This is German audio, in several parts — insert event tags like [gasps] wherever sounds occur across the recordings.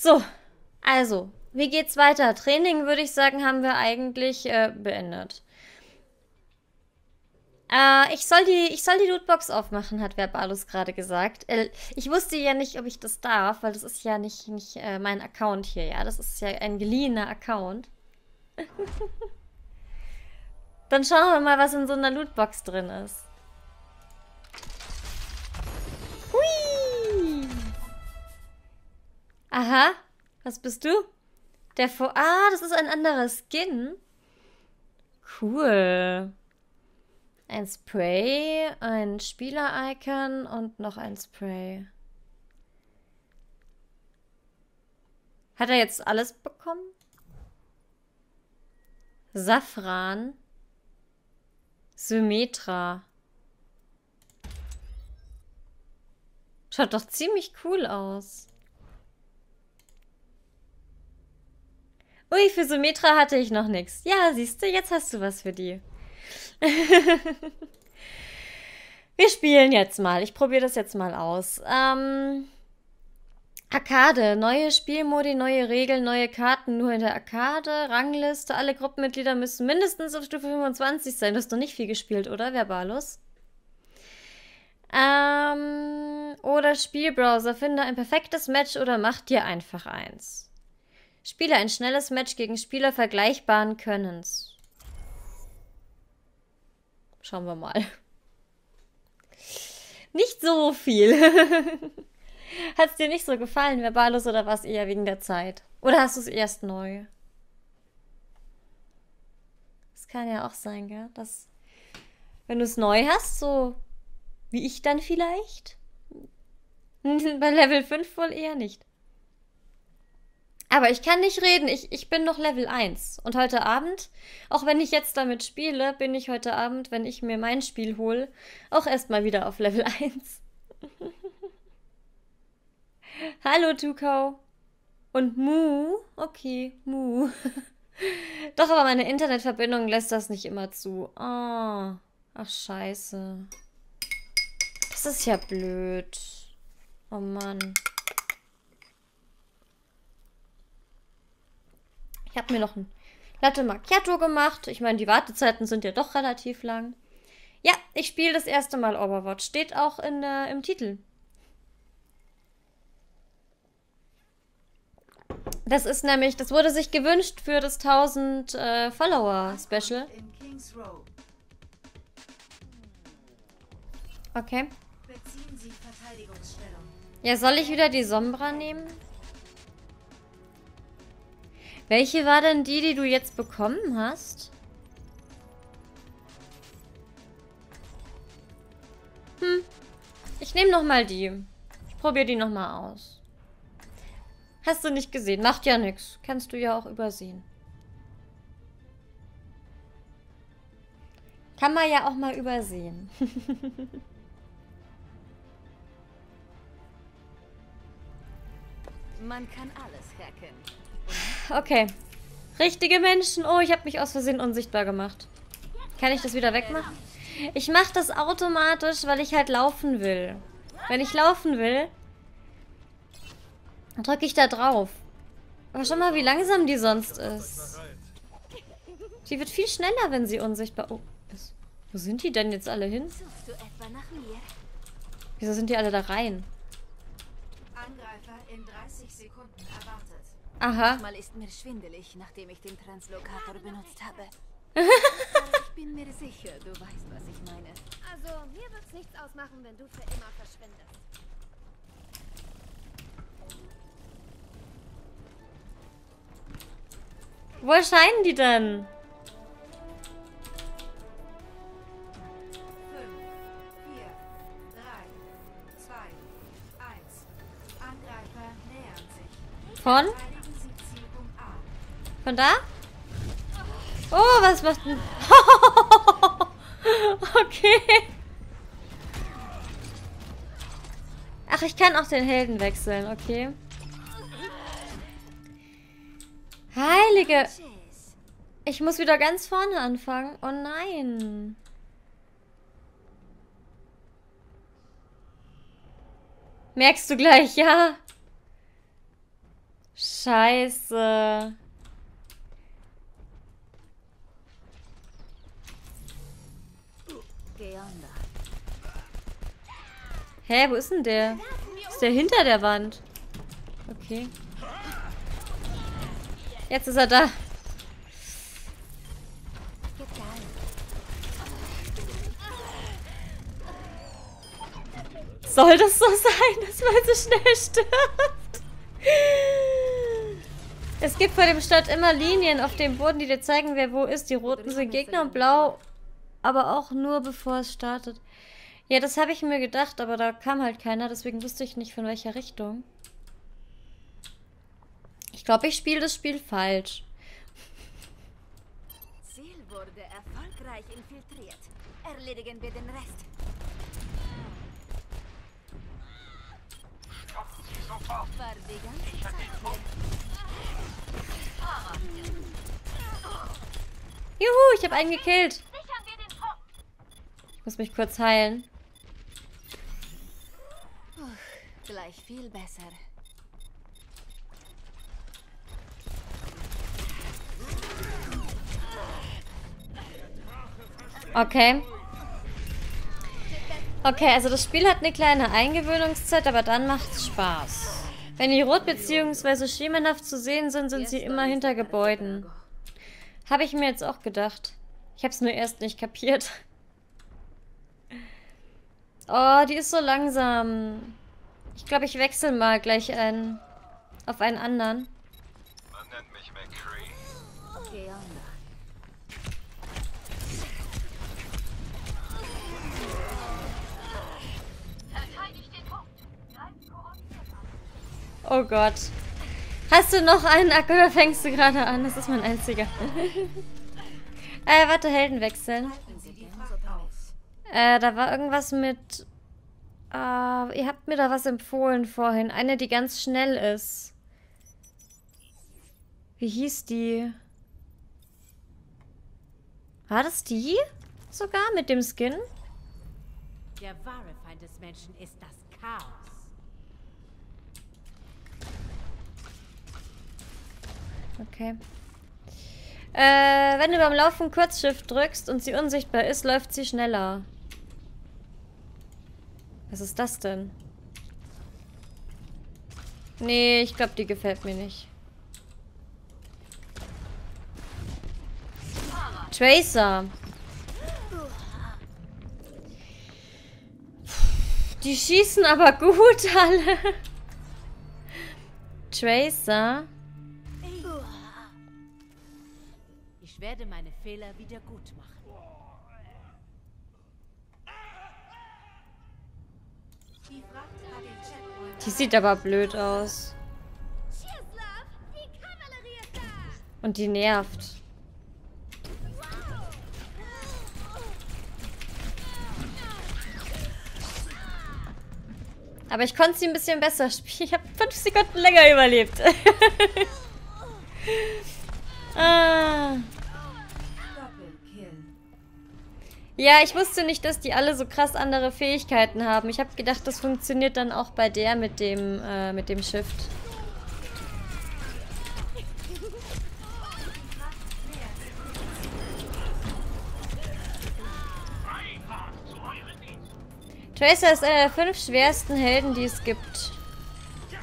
So, also, wie geht's weiter? Training, würde ich sagen, haben wir eigentlich äh, beendet. Äh, ich soll die, ich soll die Lootbox aufmachen, hat Verbalus gerade gesagt. Äh, ich wusste ja nicht, ob ich das darf, weil das ist ja nicht, nicht äh, mein Account hier, ja. Das ist ja ein geliehener Account. [laughs] Dann schauen wir mal, was in so einer Lootbox drin ist. Aha, was bist du? Der vor. Ah, das ist ein anderer Skin. Cool. Ein Spray, ein Spieler-Icon und noch ein Spray. Hat er jetzt alles bekommen? Safran. Symmetra. Schaut doch ziemlich cool aus. Ui, für Symmetra hatte ich noch nichts. Ja, siehst du, jetzt hast du was für die. [laughs] Wir spielen jetzt mal. Ich probiere das jetzt mal aus. Ähm, Arcade. Neue Spielmodi, neue Regeln, neue Karten nur in der Arcade. Rangliste. Alle Gruppenmitglieder müssen mindestens auf Stufe 25 sein. Du hast noch nicht viel gespielt, oder? Verbalus? Ähm, oder Spielbrowser. Finde ein perfektes Match oder mach dir einfach eins. Spiele ein schnelles Match gegen Spieler vergleichbaren Könnens. Schauen wir mal. Nicht so viel. [laughs] Hat es dir nicht so gefallen, verballos, oder war es eher wegen der Zeit? Oder hast du es erst neu? Das kann ja auch sein, gell? Dass, wenn du es neu hast, so wie ich dann vielleicht. [laughs] Bei Level 5 wohl eher nicht. Aber ich kann nicht reden. Ich, ich bin noch Level 1. Und heute Abend, auch wenn ich jetzt damit spiele, bin ich heute Abend, wenn ich mir mein Spiel hole, auch erstmal wieder auf Level 1. [laughs] Hallo, Tukau. Und Mu. Okay, Mu. [laughs] Doch, aber meine Internetverbindung lässt das nicht immer zu. Oh. Ach, scheiße. Das ist ja blöd. Oh Mann. Ich habe mir noch ein Latte Macchiato gemacht. Ich meine, die Wartezeiten sind ja doch relativ lang. Ja, ich spiele das erste Mal Overwatch. Steht auch in, äh, im Titel. Das ist nämlich, das wurde sich gewünscht für das 1000 äh, Follower Special. Okay. Ja, soll ich wieder die Sombra nehmen? Welche war denn die, die du jetzt bekommen hast? Hm. Ich nehme nochmal die. Ich probiere die nochmal aus. Hast du nicht gesehen? Macht ja nichts. Kannst du ja auch übersehen. Kann man ja auch mal übersehen. [laughs] Man kann alles hacken. Okay. Richtige Menschen. Oh, ich habe mich aus Versehen unsichtbar gemacht. Kann ich das wieder wegmachen? Ich mache das automatisch, weil ich halt laufen will. Wenn ich laufen will, drücke ich da drauf. Aber schau mal, wie langsam die sonst ist. Die wird viel schneller, wenn sie unsichtbar... Oh, wo sind die denn jetzt alle hin? Wieso sind die alle da rein? Angreifer in 30 Sekunden erwartet. Aha. Manchmal ist mir schwindelig, nachdem ich den Translokator benutzt habe. [laughs] Ich bin mir sicher, du weißt, was ich meine. Also, mir wird's nichts ausmachen, wenn du für immer verschwindest. Wo erscheinen die denn? Fünf, Von da? Oh, was macht denn... [laughs] okay. Ach, ich kann auch den Helden wechseln, okay. Heilige... Ich muss wieder ganz vorne anfangen. Oh nein. Merkst du gleich, ja? scheiße. Hä, wo ist denn der? Ist der hinter der Wand? Okay. Jetzt ist er da. Soll das so sein, [laughs] dass man so schnell stirbt? Es gibt vor dem Stadt immer Linien auf dem Boden, die dir zeigen, wer wo ist. Die roten sind Gegner und blau, aber auch nur bevor es startet. Ja, das habe ich mir gedacht, aber da kam halt keiner, deswegen wusste ich nicht von welcher Richtung. Ich glaube, ich spiele das Spiel falsch. Ziel wurde erfolgreich infiltriert. Erledigen wir den Rest. Juhu, ich habe einen gekillt. Ich muss mich kurz heilen. Gleich viel besser. Okay. Okay, also das Spiel hat eine kleine Eingewöhnungszeit, aber dann macht es Spaß. Wenn die rot bzw. schemenhaft zu sehen sind, sind sie immer hinter Gebäuden. Habe ich mir jetzt auch gedacht. Ich habe es nur erst nicht kapiert. Oh, die ist so langsam. Ich glaube, ich wechsle mal gleich einen auf einen anderen. Man nennt mich McCree. Oh Gott. Hast du noch einen Akku oder fängst du gerade an? Das ist mein einziger. [laughs] äh, warte, Helden wechseln. Äh, da war irgendwas mit... Äh, ihr habt mir da was empfohlen vorhin. Eine, die ganz schnell ist. Wie hieß die? War das die? Sogar mit dem Skin? Der wahre Feind des Menschen ist das Chaos. Okay. Äh, wenn du beim Laufen Kurzschiff drückst und sie unsichtbar ist, läuft sie schneller. Was ist das denn? Nee, ich glaube, die gefällt mir nicht. Tracer. Die schießen aber gut [laughs] alle. Tracer. Ich werde meine Fehler wieder gut machen. Die Fracht hat den Checkpoint. Die sieht aber blöd aus. Und die nervt. Aber ich konnte sie ein bisschen besser spielen. Ich habe fünf Sekunden länger überlebt. [laughs] ah. Ja, ich wusste nicht, dass die alle so krass andere Fähigkeiten haben. Ich habe gedacht, das funktioniert dann auch bei der mit dem, äh, mit dem Shift. Tracer ist einer der fünf schwersten Helden, die es gibt.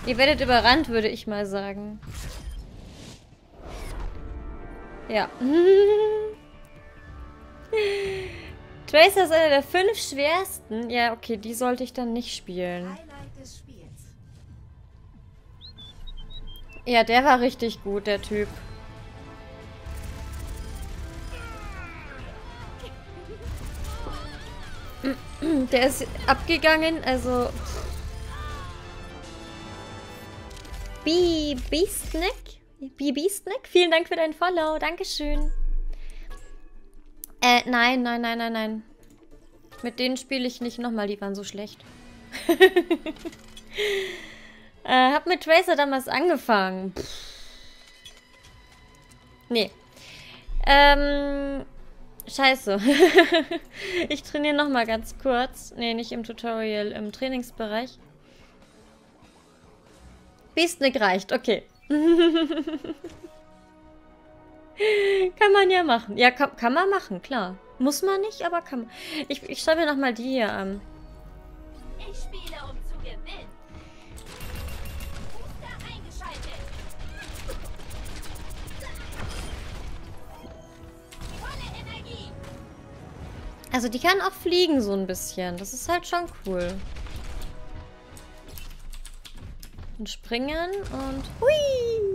Ihr werdet überrannt, würde ich mal sagen. Ja. [laughs] Tracer ist einer der fünf schwersten. Ja, okay, die sollte ich dann nicht spielen. Ja, der war richtig gut, der Typ. [clears throat] Der ist abgegangen, also... Bi Beastneck? Bi Beastneck? Vielen Dank für dein Follow. Dankeschön. Äh, nein, nein, nein, nein, nein. Mit denen spiele ich nicht nochmal, die waren so schlecht. [laughs] äh, hab mit Tracer damals angefangen. Pff. Nee. Ähm, scheiße. [laughs] ich trainiere nochmal ganz kurz. Nee, nicht im Tutorial, im Trainingsbereich. Beastnick reicht, okay. [laughs] [laughs] kann man ja machen. Ja, kann, kann man machen, klar. Muss man nicht, aber kann man. Ich, ich schreibe mir nochmal die hier an. Ich spiele, um zu gewinnen. Booster eingeschaltet. Volle Energie. Also die kann auch fliegen so ein bisschen. Das ist halt schon cool. Und springen und hui!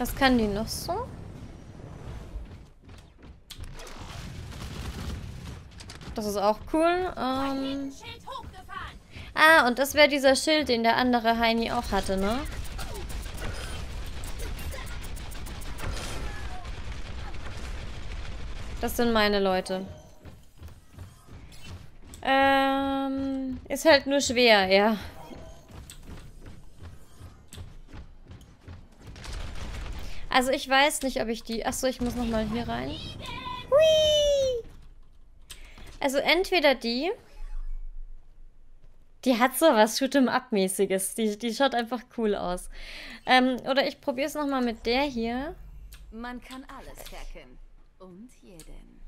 Was kann die noch so? Das ist auch cool. Ähm, ah, und das wäre dieser Schild, den der andere Heini auch hatte, ne? Das sind meine Leute. Ähm, ist halt nur schwer, ja. Also ich weiß nicht, ob ich die... Achso, ich muss nochmal hier rein. Hui! Also entweder die... Die hat so was Shoot'em-up-mäßiges. Die, die schaut einfach cool aus. Ähm, oder ich probiere es nochmal mit der hier. Man kann alles hacken. Und jeden.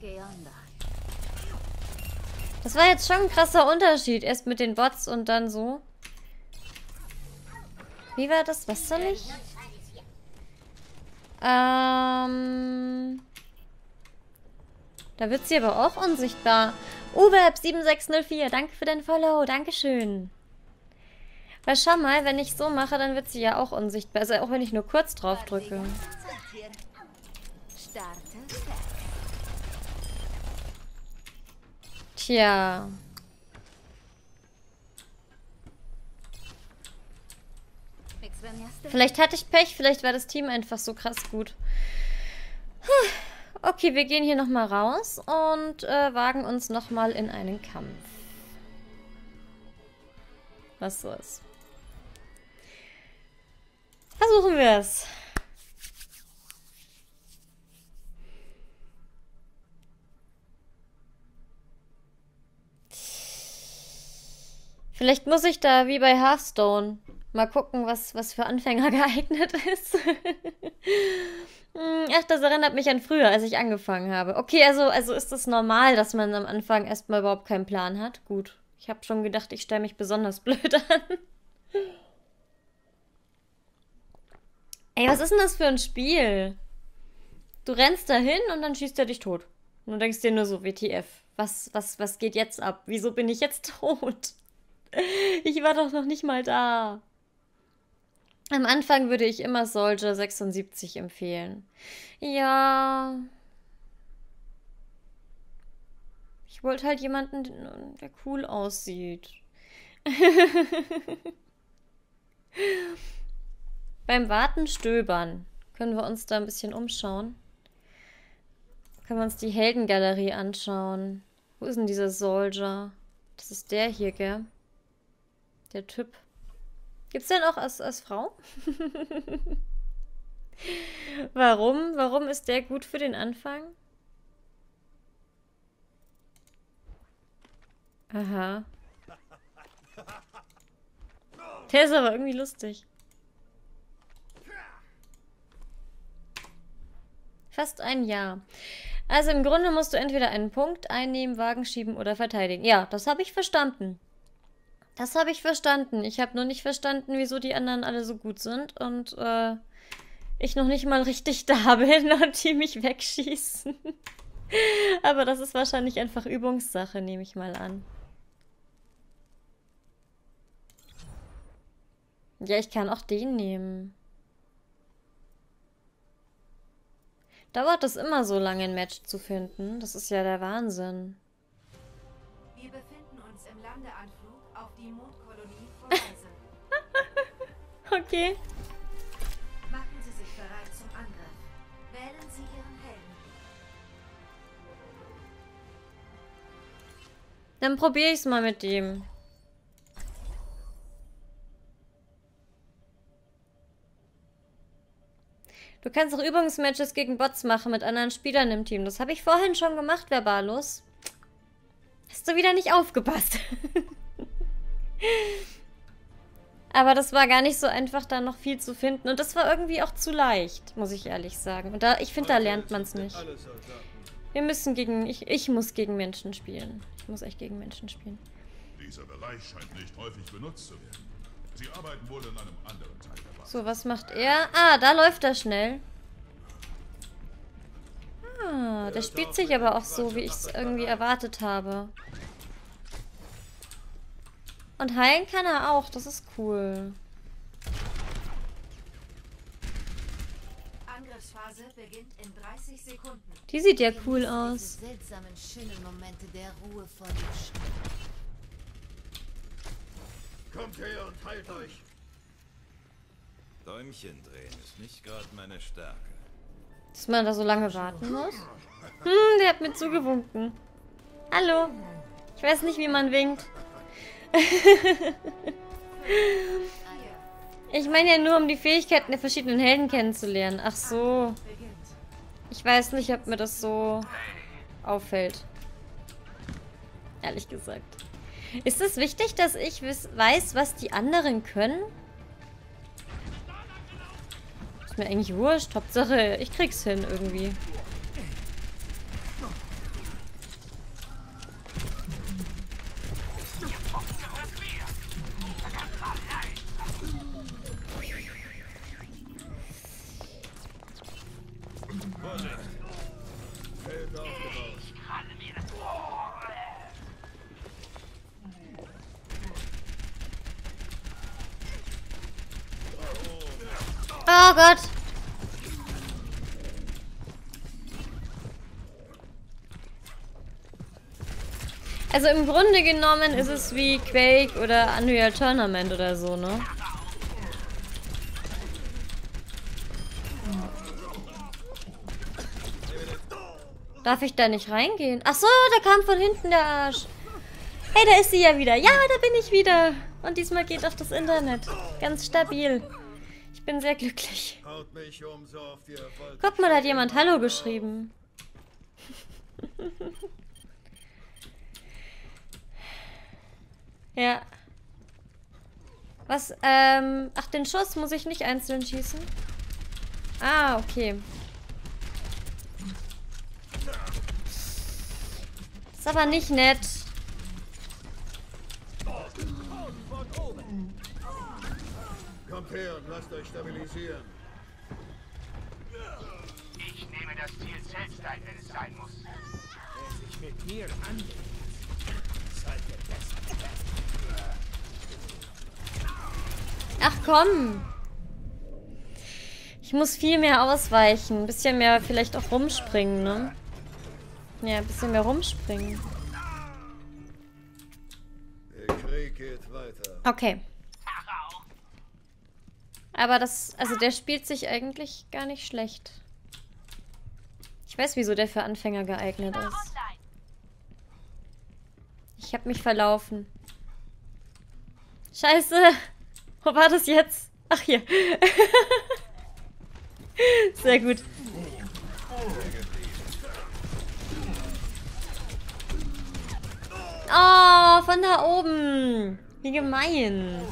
Online. Das war jetzt schon ein krasser Unterschied. Erst mit den Bots und dann so. Wie war das? Was soll ich? Ähm... Da wird sie aber auch unsichtbar. Uweb7604, danke für dein Follow. Dankeschön. Weil schau mal, wenn ich so mache, dann wird sie ja auch unsichtbar. Also auch wenn ich nur kurz drauf drücke. Tja. Vielleicht hatte ich Pech, vielleicht war das Team einfach so krass gut. Okay, wir gehen hier nochmal raus und äh, wagen uns nochmal in einen Kampf. Was soll's. Versuchen wir es. Vielleicht muss ich da wie bei Hearthstone mal gucken, was, was für Anfänger [laughs] geeignet ist. Hm, Ach, das erinnert mich an früher, als ich angefangen habe. Okay, also, also ist es normal, dass man am Anfang erstmal überhaupt keinen Plan hat? Gut. Ich habe schon gedacht, ich stelle mich besonders [laughs] blöd an. Ey, was ist denn das für ein Spiel? Du rennst dahin und dann schießt er dich tot. Und du denkst dir nur so, WTF, was, was, was geht jetzt ab? Wieso bin ich jetzt [laughs] tot? Ich war doch noch nicht mal da. Am Anfang würde ich immer Soldier 76 empfehlen. Ja. Ich wollte halt jemanden, der cool aussieht. [laughs] Beim Warten stöbern. Können wir uns da ein bisschen umschauen? Können wir uns die Heldengalerie anschauen? Wo ist denn dieser Soldier? Das ist der hier, gell? Der Typ. Gibt's den auch als, als Frau? [laughs] Warum? Warum ist der gut für den Anfang? Aha. Der ist aber irgendwie lustig. Fast ein Jahr. Also im Grunde musst du entweder einen Punkt einnehmen, Wagen schieben oder verteidigen. Ja, das habe ich verstanden. Das habe ich verstanden. Ich habe nur nicht verstanden, wieso die anderen alle so gut sind und äh, ich noch nicht mal richtig [laughs] da bin und die mich wegschießen. [laughs] Aber das ist wahrscheinlich einfach Übungssache, nehme ich mal an. Ja, ich kann auch den nehmen. Dauert es immer so lange, ein Match zu finden? Das ist ja der Wahnsinn. Wir befinden Okay. Machen Sie sich bereit zum Angriff. Wählen Sie Ihren Helden. Dann probiere ich es mal mit dem. Du kannst auch Übungsmatches gegen Bots machen mit anderen Spielern im Team. Das habe ich vorhin schon gemacht, verballos. Hast du wieder nicht aufgepasst. [laughs] Aber das war gar nicht so einfach, da noch viel zu finden. Und das war irgendwie auch zu leicht, muss ich ehrlich sagen. Und da, ich finde, da lernt man es nicht. Wir müssen gegen... Ich, ich muss gegen Menschen spielen. Ich muss echt gegen Menschen spielen. Dieser Bereich scheint nicht häufig benutzt zu werden. Sie arbeiten wohl in einem anderen Teil der Basis. So, was macht er? Ah, da läuft er schnell. Ah, der spielt sich aber auch so, wie ich es irgendwie erwartet habe. Und heilen kann er auch, das ist cool. Angriffsphase beginnt in 30 Sekunden. Die sieht ja cool aus. Diese seltsamen, schönen Momente der Ruhe vor dem Sturm. Kommt her und heilt euch. Däumchen drehen ist nicht gerade meine Stärke. Dass man da so lange warten muss. Hm, der hat mir zugewunken. Hallo. Ich weiß nicht, wie man winkt. [laughs] ich meine ja nur, um die Fähigkeiten der verschiedenen Helden kennenzulernen. Ach so. Ich weiß nicht, ob mir das so auffällt. Ehrlich gesagt. Ist es wichtig, dass ich weiß, was die anderen können? Ist mir eigentlich wurscht. Hauptsache, ich krieg's hin irgendwie. Gott. Also im Grunde genommen ist es wie Quake oder Unreal Tournament oder so, ne? Darf ich da nicht reingehen? Ach so, da kam von hinten der Arsch. Hey, da ist sie ja wieder. Ja, da bin ich wieder. Und diesmal geht auch das Internet. Ganz stabil. Ich bin sehr glücklich. Guck mal, da hat jemand Hallo geschrieben. [laughs] ja. Was, ähm... Ach, den Schuss muss ich nicht einzeln schießen? Ah, okay. Ist aber nicht nett. Kommt her und lasst euch stabilisieren. Ich nehme das Ziel selbst ein, wenn es sein muss. Wer sich mit mir anlegt, sollte besser Ach komm. Ich muss viel mehr ausweichen. Ein bisschen mehr vielleicht auch rumspringen, ne? Ja, ein bisschen mehr rumspringen. Der Krieg geht weiter. Okay. Aber das, also der spielt sich eigentlich gar nicht schlecht. Ich weiß, wieso der für Anfänger geeignet ist. Ich habe mich verlaufen. Scheiße. [laughs] Wo war das jetzt? Ach, hier. [laughs] Sehr gut. Oh, von da oben. Wie gemein.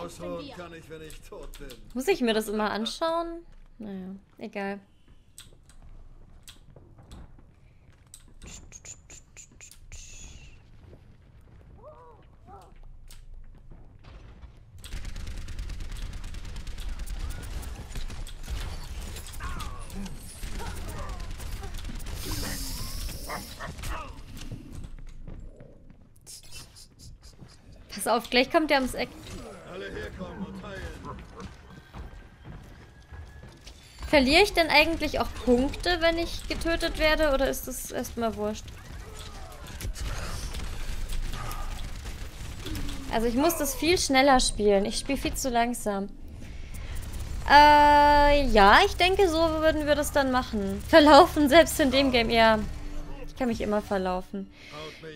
Ausruhen kann ich, wenn ich tot bin. Muss ich mir das immer anschauen? Naja, egal. Pass auf, gleich kommt der ums Eck. Verliere ich denn eigentlich auch Punkte, wenn ich getötet werde, oder ist das erstmal wurscht? Also ich muss das viel schneller spielen. Ich spiele viel zu langsam. Äh, ja, ich denke, so würden wir das dann machen. Verlaufen selbst in dem Game, ja. kann mich immer verlaufen.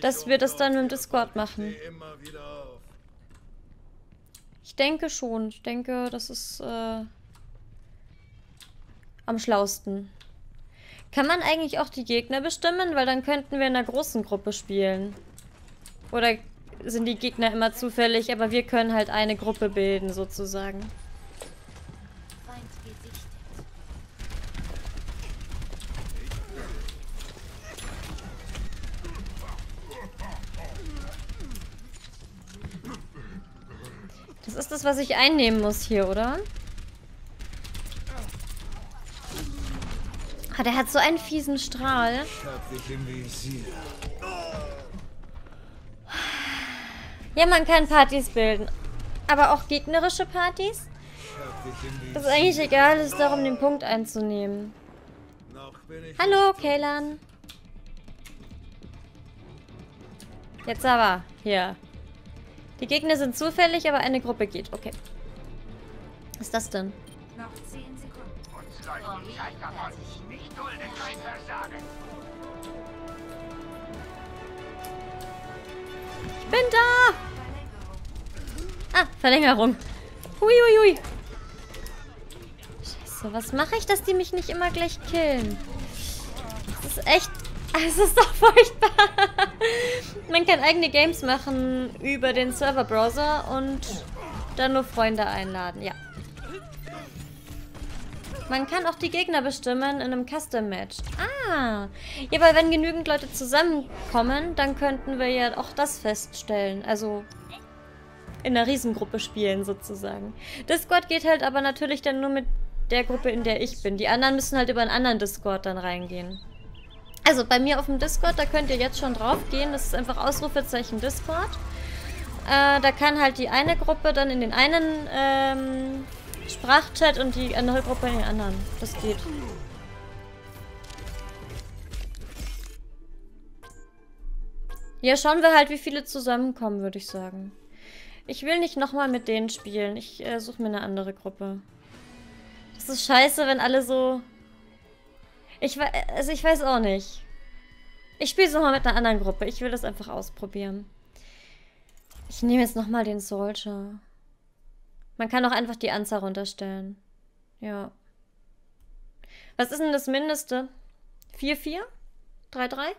Dass wir das dann dem Discord ich machen. Ich denke schon. Ich denke, das ist äh, am schlausten. Kann man eigentlich auch die Gegner bestimmen? Weil dann könnten wir in einer großen Gruppe spielen. Oder sind die Gegner immer zufällig, aber wir können halt eine Gruppe bilden, sozusagen. Das ist das, was ich einnehmen muss hier, oder? Ah, der hat so einen fiesen Strahl. Ja, man kann Partys bilden. Aber auch gegnerische Partys? Das ist eigentlich egal, es ist darum, den Punkt einzunehmen. Hallo, Kaylan. Jetzt aber. Hier. Die Gegner sind zufällig, aber eine Gruppe geht. Okay. Was ist das denn? Bin da! Ah, Verlängerung. Hui, hui, hui. Scheiße, was mache ich, dass die mich nicht immer gleich killen? Das ist echt... [laughs] Es ist doch furchtbar. Man kann eigene Games machen über den Serverbrowser und dann nur Freunde einladen, ja. Man kann auch die Gegner bestimmen in einem Custom-Match. Ah, ja, weil wenn genügend Leute zusammenkommen, dann könnten wir ja auch das feststellen. Also in einer Riesengruppe spielen sozusagen. Discord geht halt aber natürlich dann nur mit der Gruppe, in der ich bin. Die anderen müssen halt über einen anderen Discord dann reingehen. Also bei mir auf dem Discord, da könnt ihr jetzt schon drauf gehen. Das ist einfach Ausrufezeichen Discord. Äh, da kann halt die eine Gruppe dann in den einen ähm, Sprachchat und die andere Gruppe in den anderen. Das geht. Ja, schauen wir halt, wie viele zusammenkommen, würde ich sagen. Ich will nicht nochmal mit denen spielen. Ich äh, suche mir eine andere Gruppe. Das ist scheiße, wenn alle so... Ich weiß, also ich weiß auch nicht. Ich spiele es nochmal mit einer anderen Gruppe. Ich will das einfach ausprobieren. Ich nehme jetzt nochmal den Soldier. Man kann auch einfach die Anzahl runterstellen. Ja. Was ist denn das Mindeste? 4-4? 3-3?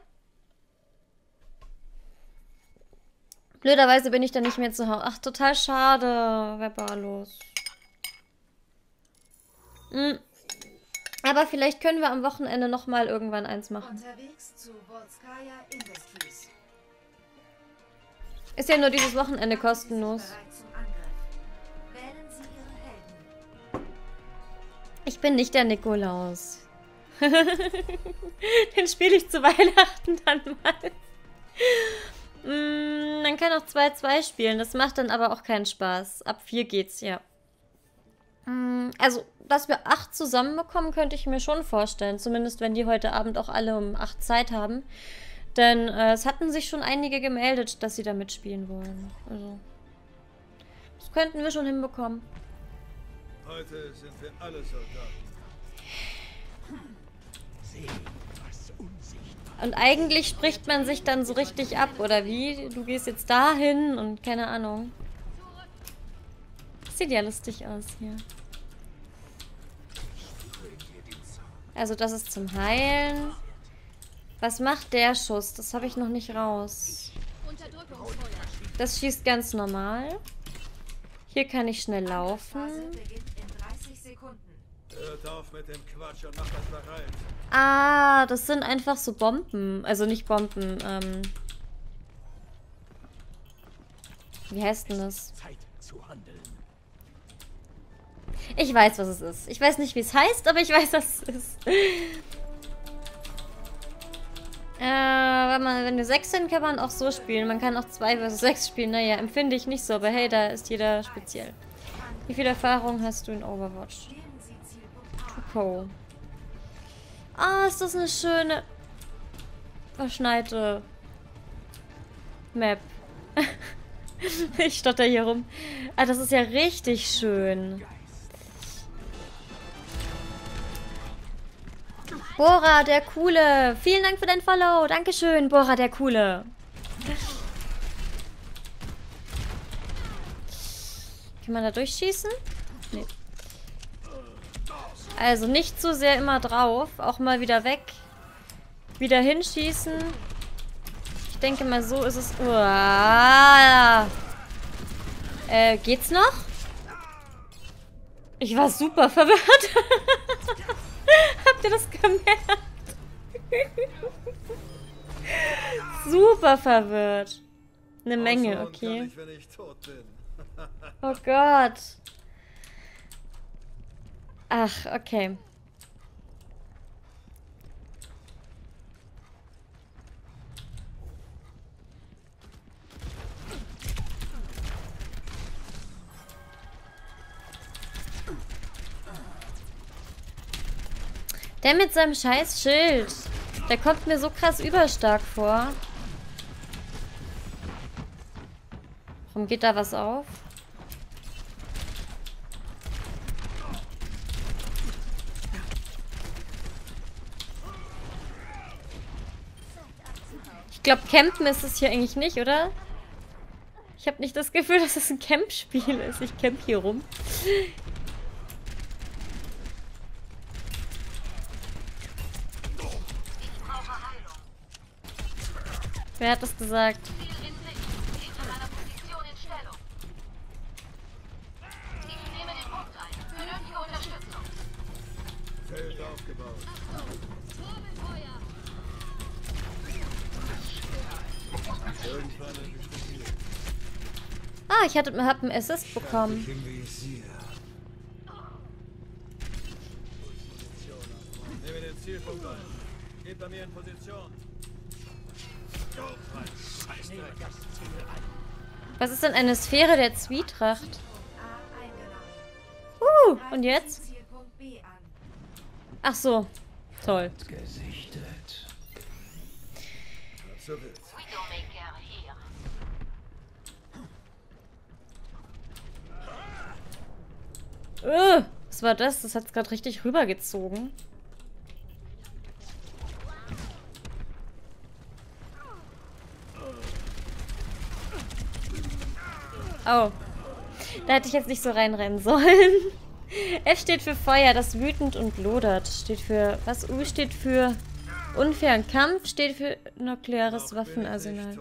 Blöderweise bin ich dann nicht mehr zu Hause. Ach, total schade. Verballos. Hm. Aber vielleicht können wir am Wochenende nochmal irgendwann eins machen. Unterwegs zu Volskaya Industries. Ist ja nur dieses Wochenende kostenlos. Ich bin nicht der Nikolaus. [laughs] Den spiele ich zu Weihnachten dann mal. Mm, man kann auch 2-2 spielen. Das macht dann aber auch keinen Spaß. Ab 4 geht's, ja. Mm, also, dass wir 8 zusammenbekommen, könnte ich mir schon vorstellen. Zumindest, wenn die heute Abend auch alle um 8 Zeit haben. Denn äh, es hatten sich schon einige gemeldet, dass sie da mitspielen wollen. Also, das könnten wir schon hinbekommen. Heute sind wir alle Soldaten. Und eigentlich spricht man sich dann so richtig ab, oder wie? Du gehst jetzt dahin und keine Ahnung. Sieht ja lustig aus hier. Also das ist zum Heilen. Was macht der Schuss? Das habe ich noch nicht raus. Das schießt ganz normal. Hier kann ich schnell laufen. Phase beginnt in 30 Sekunden. Hört auf mit dem Quatsch und macht das bereit. Ah, das sind einfach so Bomben. Also nicht Bomben, ähm... Wie heißt denn das? Ich weiß, was es ist. Ich weiß nicht, wie es heißt, aber ich weiß, was es ist. Äh, wenn, man, wenn wir 6 sind, kann man auch so spielen. Man kann auch 2 vs 6 spielen. Naja, empfinde ich nicht so, aber hey, da ist jeder speziell. Wie viel Erfahrung hast du in Overwatch? Tuko. Ah, ist das eine schöne verschneite Map. [laughs] ich stotter hier rum. Ah, das ist ja richtig schön. Bora, der Coole. Vielen Dank für dein Follow. Dankeschön, Bora, der Coole. Kann man da durchschießen? Nee. Also nicht zu sehr immer drauf. Auch mal wieder weg. Wieder hinschießen. Ich denke mal, so ist es... Uah. Äh, geht's noch? Ich war super verwirrt. [laughs] Habt ihr das gemerkt? [laughs] super verwirrt. Eine Menge, okay. [laughs] Oh Gott. Ach, okay. Der mit seinem scheiß Schild. Der kommt mir so krass überstark vor. Warum geht da was auf? Glaube, campen ist es hier eigentlich nicht, oder? Ich habe nicht das Gefühl, [laughs] dass es ein Camp-Spiel ist. Ich camp hier rum. Wer hat das gesagt? Ich hatte, einen Assist bekommen. Was ist denn eine Sphäre der Zwietracht? Uh, und jetzt? Ach so. Toll. Uh, was war das? Das hat's gerade richtig rübergezogen. Oh. Da hätte ich jetzt nicht so reinrennen sollen. [laughs] F steht für Feuer, das wütend und lodert. Steht für... Was? U steht für unfairen Kampf. Steht für nukleares Waffenarsenal.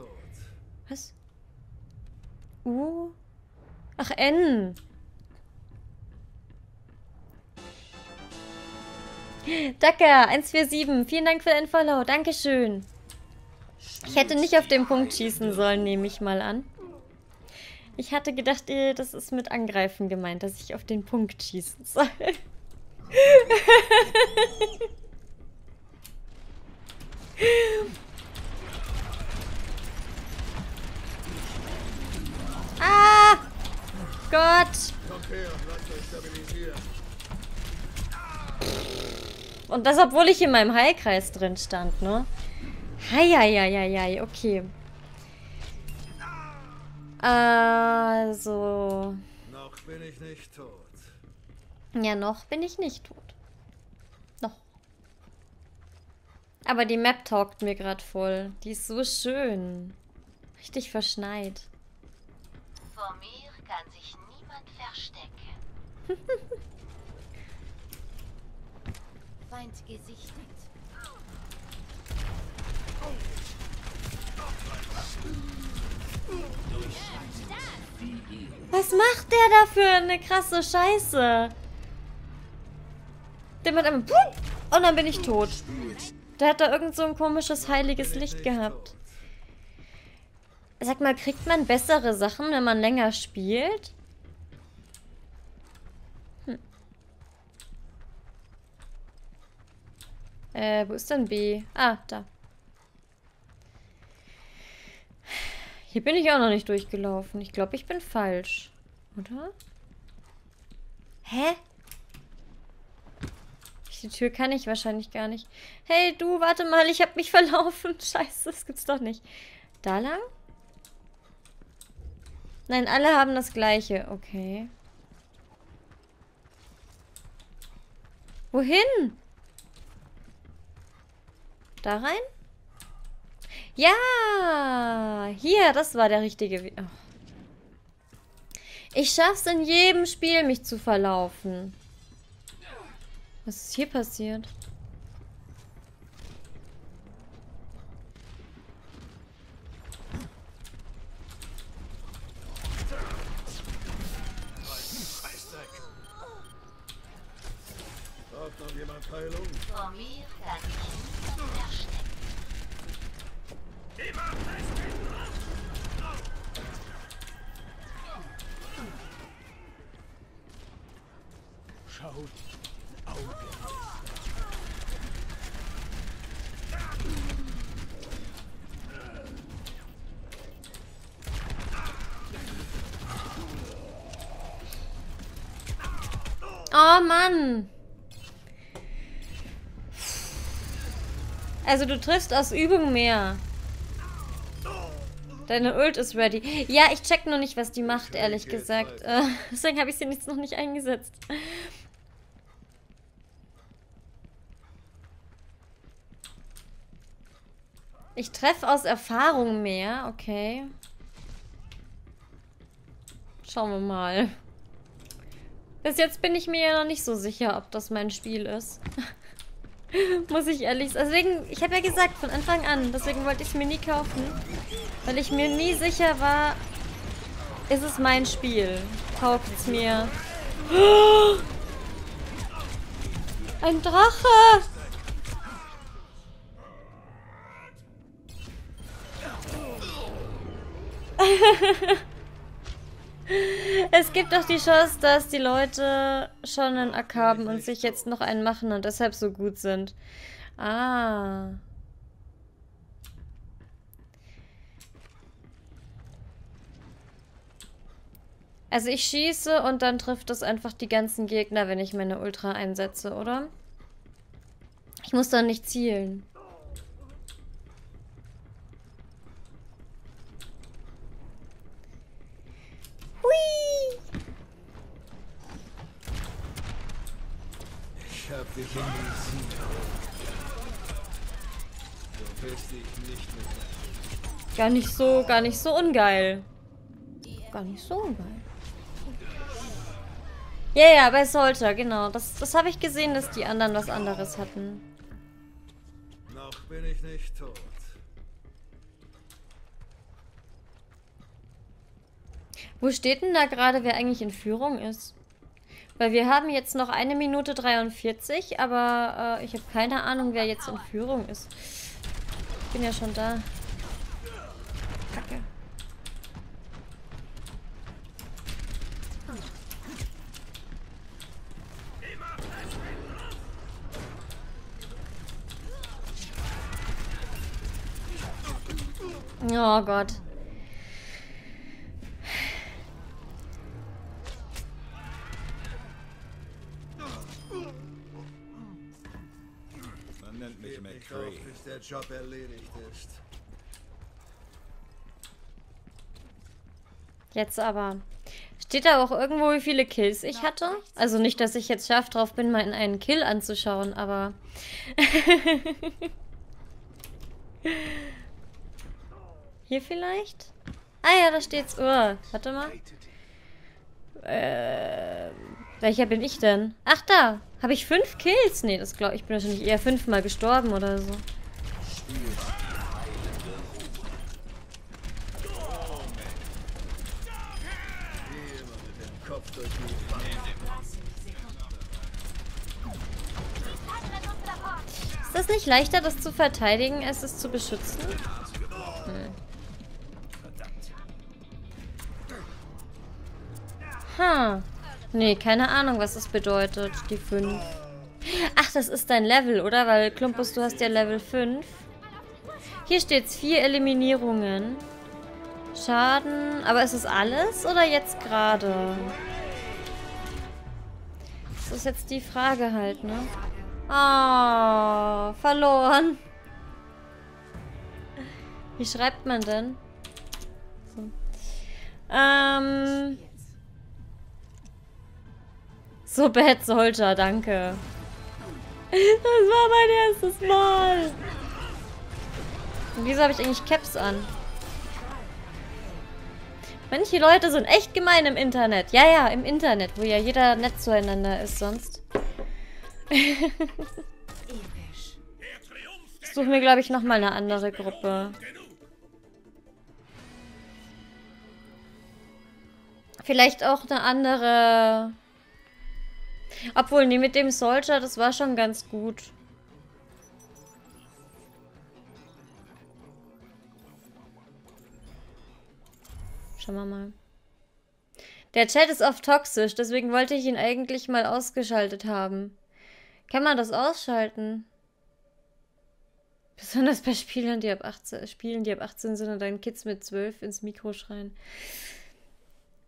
Was? U? Ach, N. Dacker, 147. Vielen Dank für dein Follow. Dankeschön. Ich hätte nicht auf den Punkt schießen sollen, nehme ich mal an. Ich hatte gedacht, eh, das ist mit Angreifen gemeint, dass ich auf den Punkt schießen soll. [laughs] ah! Gott! Euch stabilisieren. Und das, obwohl ich in meinem Heilkreis drin stand, ne? Heieieiei, okay. Also. Noch bin ich nicht tot. Ja, noch bin ich nicht tot. Noch. Aber die Map taugt mir gerade voll. Die ist so schön. Richtig verschneit. Vor mir kann sich niemand verstecken. [laughs] Feind gesichtet. Was macht der da für eine krasse Scheiße? Der macht einmal und dann bin ich tot. Der hat da irgend so ein komisches heiliges Licht gehabt. Sag mal, kriegt man bessere Sachen, wenn man länger spielt? Äh, wo ist denn B? Ah, da. Hier bin ich auch noch nicht durchgelaufen. Ich glaube, ich bin falsch. Oder? Hä? Die Tür kann ich wahrscheinlich gar nicht. Hey, du, warte mal, ich habe mich [laughs] verlaufen. Scheiße, das gibt's doch nicht. Da lang? Nein, alle haben das gleiche. Okay. Wohin? Da rein? Ja! Hier, das war der richtige Weg. Ich schaff's in jedem Spiel, mich zu verlaufen. Was ist hier passiert? Braucht noch jemand Heilung? Vor mir kann sich niemand verstecken. Schaut Augen. Oh Mann! Also du triffst aus Übung mehr. Deine Ult ist ready. Ja, ich check nur nicht, was die macht, ehrlich gesagt. Äh, [laughs] deswegen habe ich sie jetzt noch nicht eingesetzt. Ich treffe aus Erfahrung mehr. Okay. Schauen wir mal. Bis jetzt bin ich mir ja noch nicht so sicher, ob das mein Spiel ist. [laughs] [laughs] Muss ich ehrlich sagen. Deswegen, ich habe ja gesagt, von Anfang an, deswegen wollte ich es mir nie kaufen. Weil ich mir nie sicher war, ist es mein Spiel? Taugt es mir? [gasps] Ein Drache! [laughs] Es gibt doch die Chance, dass die Leute schon einen Ack haben und sich jetzt noch einen machen und deshalb so gut sind. Ah. Also ich schieße und dann trifft es einfach die ganzen Gegner, wenn ich meine Ultra einsetze, oder? Ich muss dann nicht zielen. Hui! Die Siege. Du bist dich nicht mit. Gar nicht so, gar nicht so ungeil. Gar nicht so ungeil. Ja, ja, bei Solter, genau. Das, das habe ich gesehen, dass die anderen was anderes hatten. Noch bin ich nicht tot. Wo steht denn da gerade, wer eigentlich in Führung ist? Weil wir haben jetzt noch eine Minute 43, aber äh, ich habe keine Ahnung, wer jetzt in Führung ist. Ich bin ja schon da. Kacke. Oh Gott. McCree. bis der Job erledigt ist. Jetzt aber. Steht da auch irgendwo, wie viele Kills ich hatte? Also nicht, dass ich jetzt scharf drauf bin, mal in einen Kill anzuschauen, aber... [laughs] Hier vielleicht? Ah ja, da steht's. Oh, warte mal. Äh, welcher bin ich denn? Ach, da. Habe ich fünf Kills? Nee, das glaube ich. bin wahrscheinlich eher fünfmal gestorben oder so. Ist das nicht leichter, das zu verteidigen, als es zu beschützen? Hm. Ha. Nee, keine Ahnung, was das bedeutet, die 5. Ach, das ist dein Level, oder? Weil, Klumpus, du hast ja Level 5. Hier steht's, vier Eliminierungen. Schaden. Aber ist es alles oder jetzt gerade? Das ist jetzt die Frage halt, ne? Oh, verloren. Wie schreibt man denn? So. Ähm. So Bad Soldier, danke. Das war mein erstes Mal. Und wieso habe ich eigentlich Caps an? Manche Leute sind echt gemein im Internet. Ja, ja, im Internet, wo ja jeder nett zueinander ist sonst. [laughs] ich suche mir, glaube ich, nochmal eine andere Gruppe. Vielleicht auch eine andere... Obwohl, nee, mit dem Soldier, das war schon ganz gut. Schauen wir mal. Der Chat ist oft toxisch, deswegen wollte ich ihn eigentlich mal ausgeschaltet haben. Kann man das ausschalten? Besonders bei Spielern, die ab 18, Spielen, die ab 18 sind und deinen Kids mit 12 ins Mikro schreien.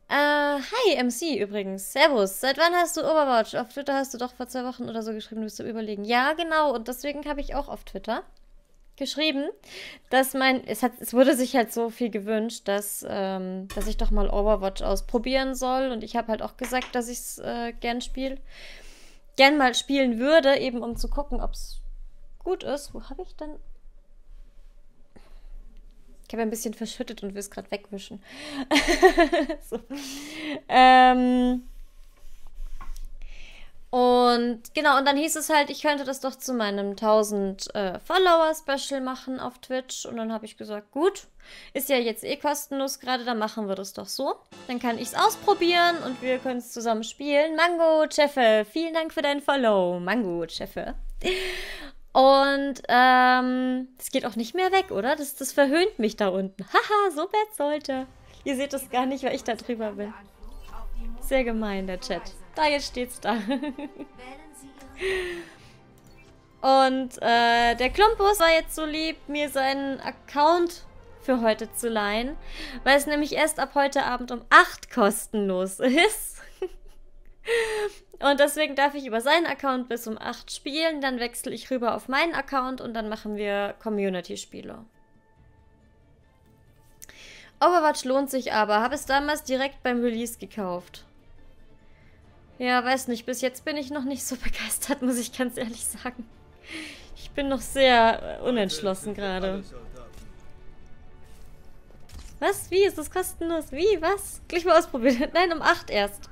Äh, hi, MC übrigens. Servus. Seit wann hast du Overwatch? Auf Twitter hast du doch vor zwei Wochen oder so geschrieben, du bist am Überlegen. Ja, genau. Und deswegen habe ich auch auf Twitter geschrieben, dass mein, es, hat, es wurde sich halt so viel gewünscht, dass, ähm, dass ich doch mal Overwatch ausprobieren soll. Und ich habe halt auch gesagt, dass ich es äh, gern spiele. Gern mal spielen würde, eben um zu gucken, ob es gut ist. Wo habe ich denn ich habe ein bisschen verschüttet und will es gerade wegwischen. [laughs] so. ähm, und genau, und dann hieß es halt, ich könnte das doch zu meinem 1000 äh, Follower-Special machen auf Twitch. Und dann habe ich gesagt, gut, ist ja jetzt eh kostenlos gerade, dann machen wir das doch so. Dann kann ich es ausprobieren und wir können es zusammen spielen. Mango, Cheffe, vielen Dank für dein Follow. Mango, Cheffe. Und ähm, das geht auch nicht mehr weg, oder? Das, das verhöhnt mich da unten. [laughs] Haha, so bad sollte. Ihr seht es gar nicht, weil ich da drüber bin. Sehr gemein, der Chat. Da, jetzt steht's da. [laughs] Und äh, der Klumpus war jetzt so lieb, mir seinen Account für heute zu leihen, weil es nämlich erst ab heute Abend um 8 kostenlos [laughs] ist. Und deswegen darf ich über seinen Account bis um 8 spielen, dann wechsle ich rüber auf meinen Account und dann machen wir Community-Spiele. Overwatch lohnt sich aber. Habe es damals direkt beim Release gekauft. Ja, weiß nicht. Bis jetzt bin ich noch nicht so [laughs] begeistert, muss ich ganz ehrlich sagen. Ich bin noch sehr äh, unentschlossen gerade. Was? Wie? Ist das kostenlos? Wie? Was? Gleich mal ausprobieren. [laughs] Nein, um 8 erst.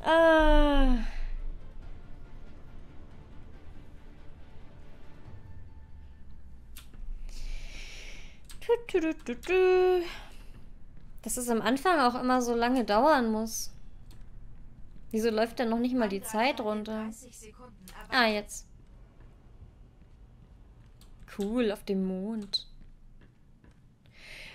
Ah. Dass es am Anfang auch immer so lange dauern muss. Wieso läuft denn noch nicht mal die Zeit runter? Ah, jetzt. Cool, auf dem Mond.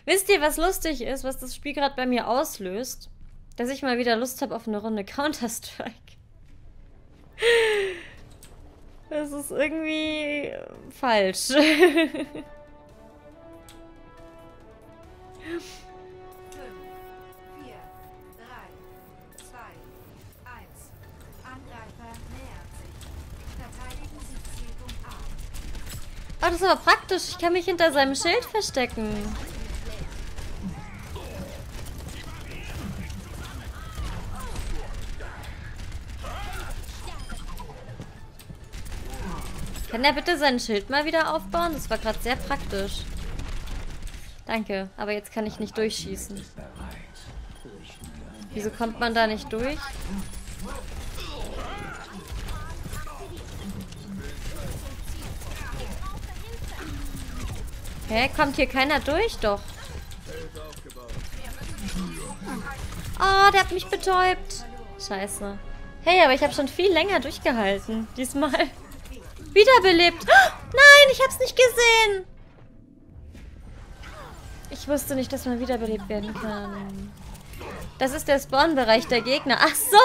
Wisst ihr, was lustig ist, was das Spiel gerade bei mir auslöst? Dass ich mal wieder Lust habe auf eine Runde Counter-Strike. Das ist irgendwie falsch. Oh, das ist aber praktisch. Ich kann mich hinter seinem Schild verstecken. Kann er bitte sein Schild mal wieder aufbauen? Das war gerade sehr praktisch. Danke, aber jetzt kann ich nicht durchschießen. Wieso kommt man da nicht durch? Hä, kommt hier keiner durch? Doch. Oh, der hat mich betäubt. Scheiße. Hey, aber ich habe schon viel länger durchgehalten. Diesmal. Wiederbelebt. nein, ich hab's nicht gesehen. Ich wusste nicht, dass man wiederbelebt werden kann. Das ist der Spawnbereich der Gegner. Ach so.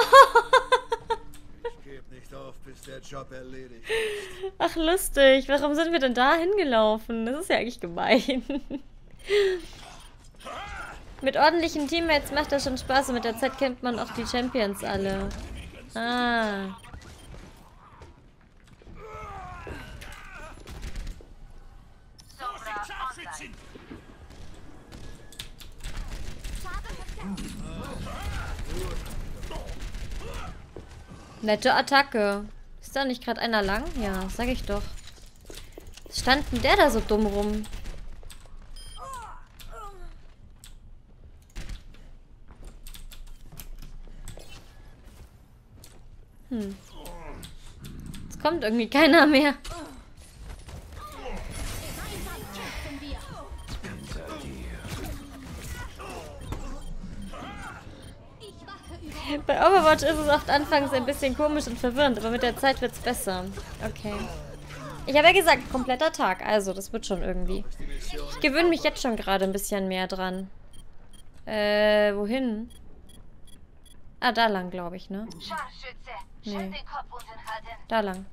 Ach, lustig. Warum sind wir denn da hingelaufen? Das ist ja eigentlich gemein. mit ordentlichen Teammates macht das schon Spaß und mit der Zeit kennt man auch die Champions alle. Ah. Nette Attacke. Ist da nicht gerade einer lang? Ja, sag ich doch. Was stand denn der da so dumm rum? Hm. Es kommt irgendwie keiner mehr. Bei Overwatch ist es oft anfangs ein bisschen komisch und verwirrend, aber mit der Zeit wird es besser. Okay. Ich habe ja gesagt, kompletter Tag, also das wird schon irgendwie. Ich gewöhne mich jetzt schon gerade ein bisschen mehr dran. Äh, wohin? Ah, da lang, glaube ich, ne? Nee. Da lang.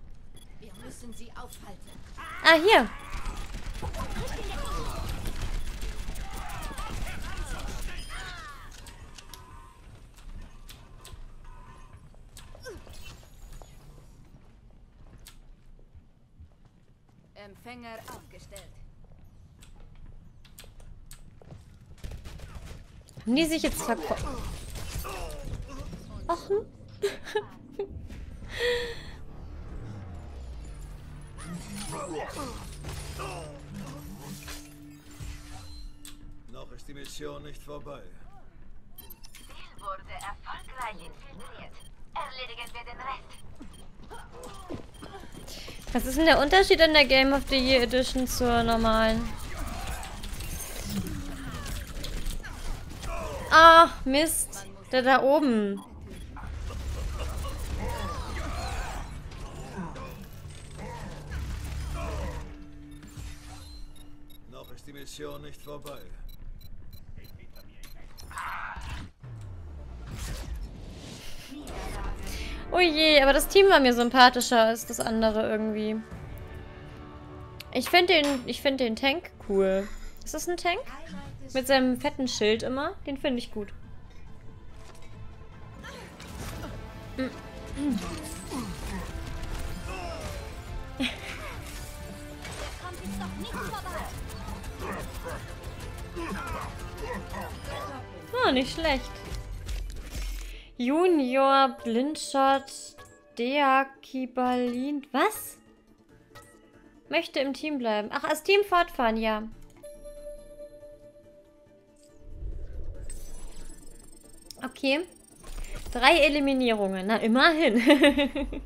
Wir müssen sie aufhalten. Ah, hier. Empfänger aufgestellt. Haben die sich jetzt verkauft? Ach, hm. Noch ist die Mission nicht vorbei. Ziel wurde erfolgreich infiltriert. Erledigen wir den Rest. Was ist denn der Unterschied in der Game of the Year Edition zur normalen? Ah, Mist. Der da oben. Noch ist die Mission nicht vorbei. Oh je, aber das Team war mir sympathischer als das andere irgendwie. Ich finde den, ich finde den Tank cool. Ist das ein Tank? Mit seinem fetten Schild immer? Den finde ich gut. Ah, [laughs] nicht schlecht. Junior Blindshot Deakibalin. Was? Möchte im Team bleiben. Ach, als Team fortfahren, ja. Okay. Drei Eliminierungen. Na, immerhin. [laughs]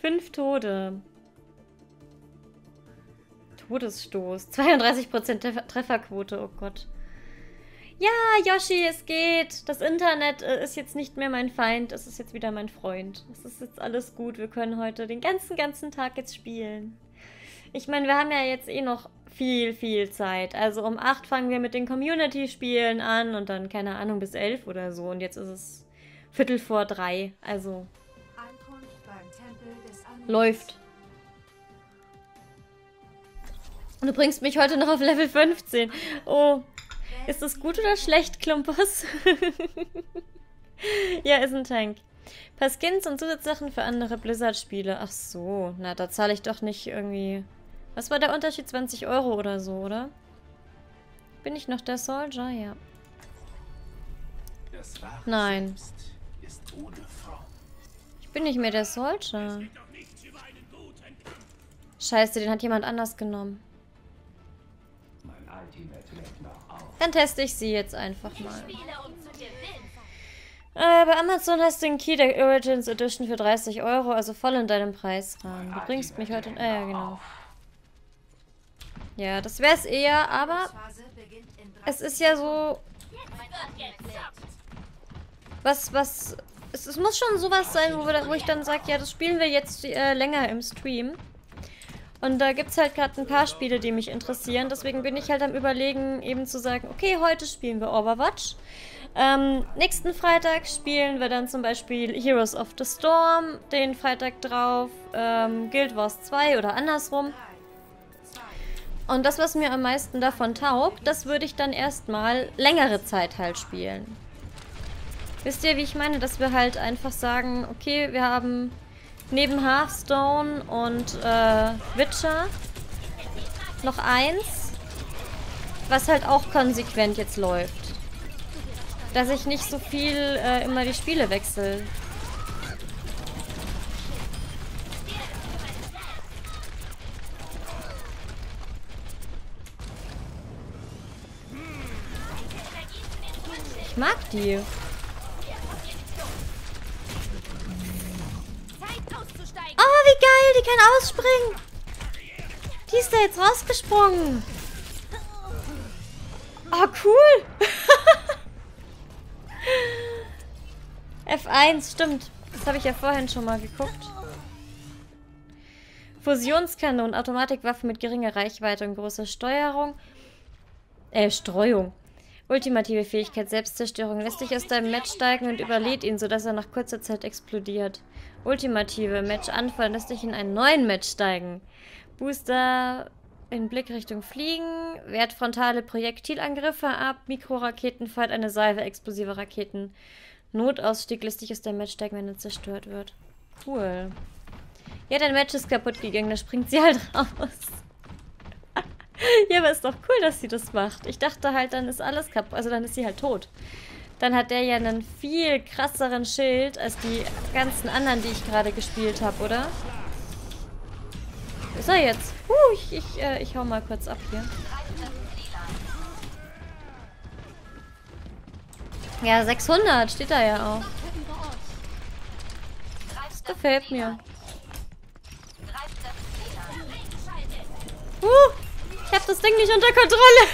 Fünf Tode. Todesstoß. 32% Treffer Trefferquote. Oh Gott. Ja, Yoshi, es geht. Das Internet äh, ist jetzt nicht mehr mein Feind. Es ist jetzt wieder mein Freund. Es ist jetzt alles gut. Wir können heute den ganzen, ganzen Tag jetzt spielen. Ich meine, wir haben ja jetzt eh noch viel, viel Zeit. Also um 8 fangen wir mit den Community-Spielen an und dann, keine Ahnung, bis 11 oder so. Und jetzt ist es Viertel vor drei. Also läuft. Du bringst mich heute noch auf Level 15. Oh, ist das gut oder schlecht, Klumpus? [laughs] ja, ist ein Tank. Paar Skins und Zusatzsachen für andere Blizzard-Spiele. Ach so, na, da zahle ich doch nicht irgendwie... Was war der Unterschied? 20 Euro oder so, oder? Bin ich noch der Soldier? Ja. Nein. Ich bin nicht mehr der Soldier. Scheiße, den hat jemand anders genommen. Dann teste ich sie jetzt einfach mal. Äh, bei Amazon hast du den Key der Origins Edition für 30 Euro, also voll in deinem Preisrahmen. Du bringst mich heute... Äh, ja, genau. Ja, das wär's eher, aber in es ist ja so... Was, was... Es, es muss schon sowas sein, wo, wir, wo ich dann sage, ja, das spielen wir jetzt äh, länger im Stream. Und da gibt es halt gerade ein paar Spiele, die mich interessieren. Deswegen bin ich halt am überlegen, eben zu sagen, okay, heute spielen wir Overwatch. Ähm, nächsten Freitag spielen wir dann zum Beispiel Heroes of the Storm, den Freitag drauf, ähm, Guild Wars 2 oder andersrum. Und das, was mir am meisten davon taugt, das würde ich dann erstmal längere Zeit halt spielen. Wisst ihr, wie ich meine? Dass wir halt einfach sagen, okay, wir haben neben Hearthstone und äh, Witcher noch eins, was halt auch konsequent jetzt läuft. Dass ich nicht so viel äh, immer die Spiele wechsle. Ich mag die. Kann ausspringen. Die ist da jetzt rausgesprungen. Oh, cool. [laughs] F1, stimmt. Das habe ich ja vorhin schon mal geguckt. Fusionskanonen, Automatikwaffen mit geringer Reichweite und großer Steuerung. Äh, Streuung. Ultimative Fähigkeit, Selbstzerstörung. Lässt dich aus deinem Match steigen und überlädt ihn, sodass er nach kurzer Zeit explodiert. Ultimative Match anfallen, lässt dich in einen neuen Match steigen. Booster in Blickrichtung fliegen, wehrt frontale Projektilangriffe ab, Mikroraketen, feuert eine Salve explosive Raketen. Notausstieg lässt dich aus der Match steigen, wenn er zerstört wird. Cool. Ja, dein Match ist kaputt gegangen, da springt sie halt raus. [laughs] ja, aber ist doch cool, dass sie das macht. Ich dachte halt, dann ist alles kaputt, also dann ist sie halt tot. Dann hat der ja einen viel krasseren Schild als die ganzen anderen, die ich gerade gespielt habe, oder? Wo ist er jetzt? Uh, ich, ich, äh, ich hau mal kurz ab hier. Ja, 600 steht da ja auch. Gefällt mir. Uh, ich hab das Ding nicht unter Kontrolle.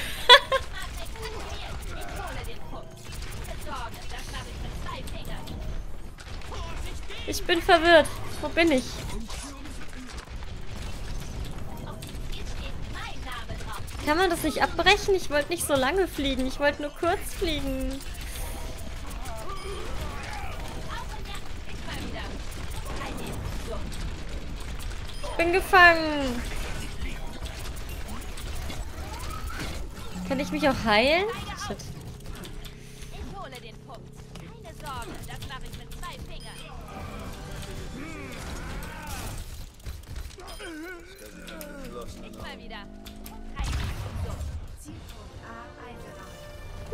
[laughs] ich bin verwirrt. Wo bin ich? Kann man das nicht abbrechen? Ich wollte nicht so lange fliegen. Ich wollte nur kurz fliegen. Ich bin gefangen. Kann ich mich auch heilen? Shit.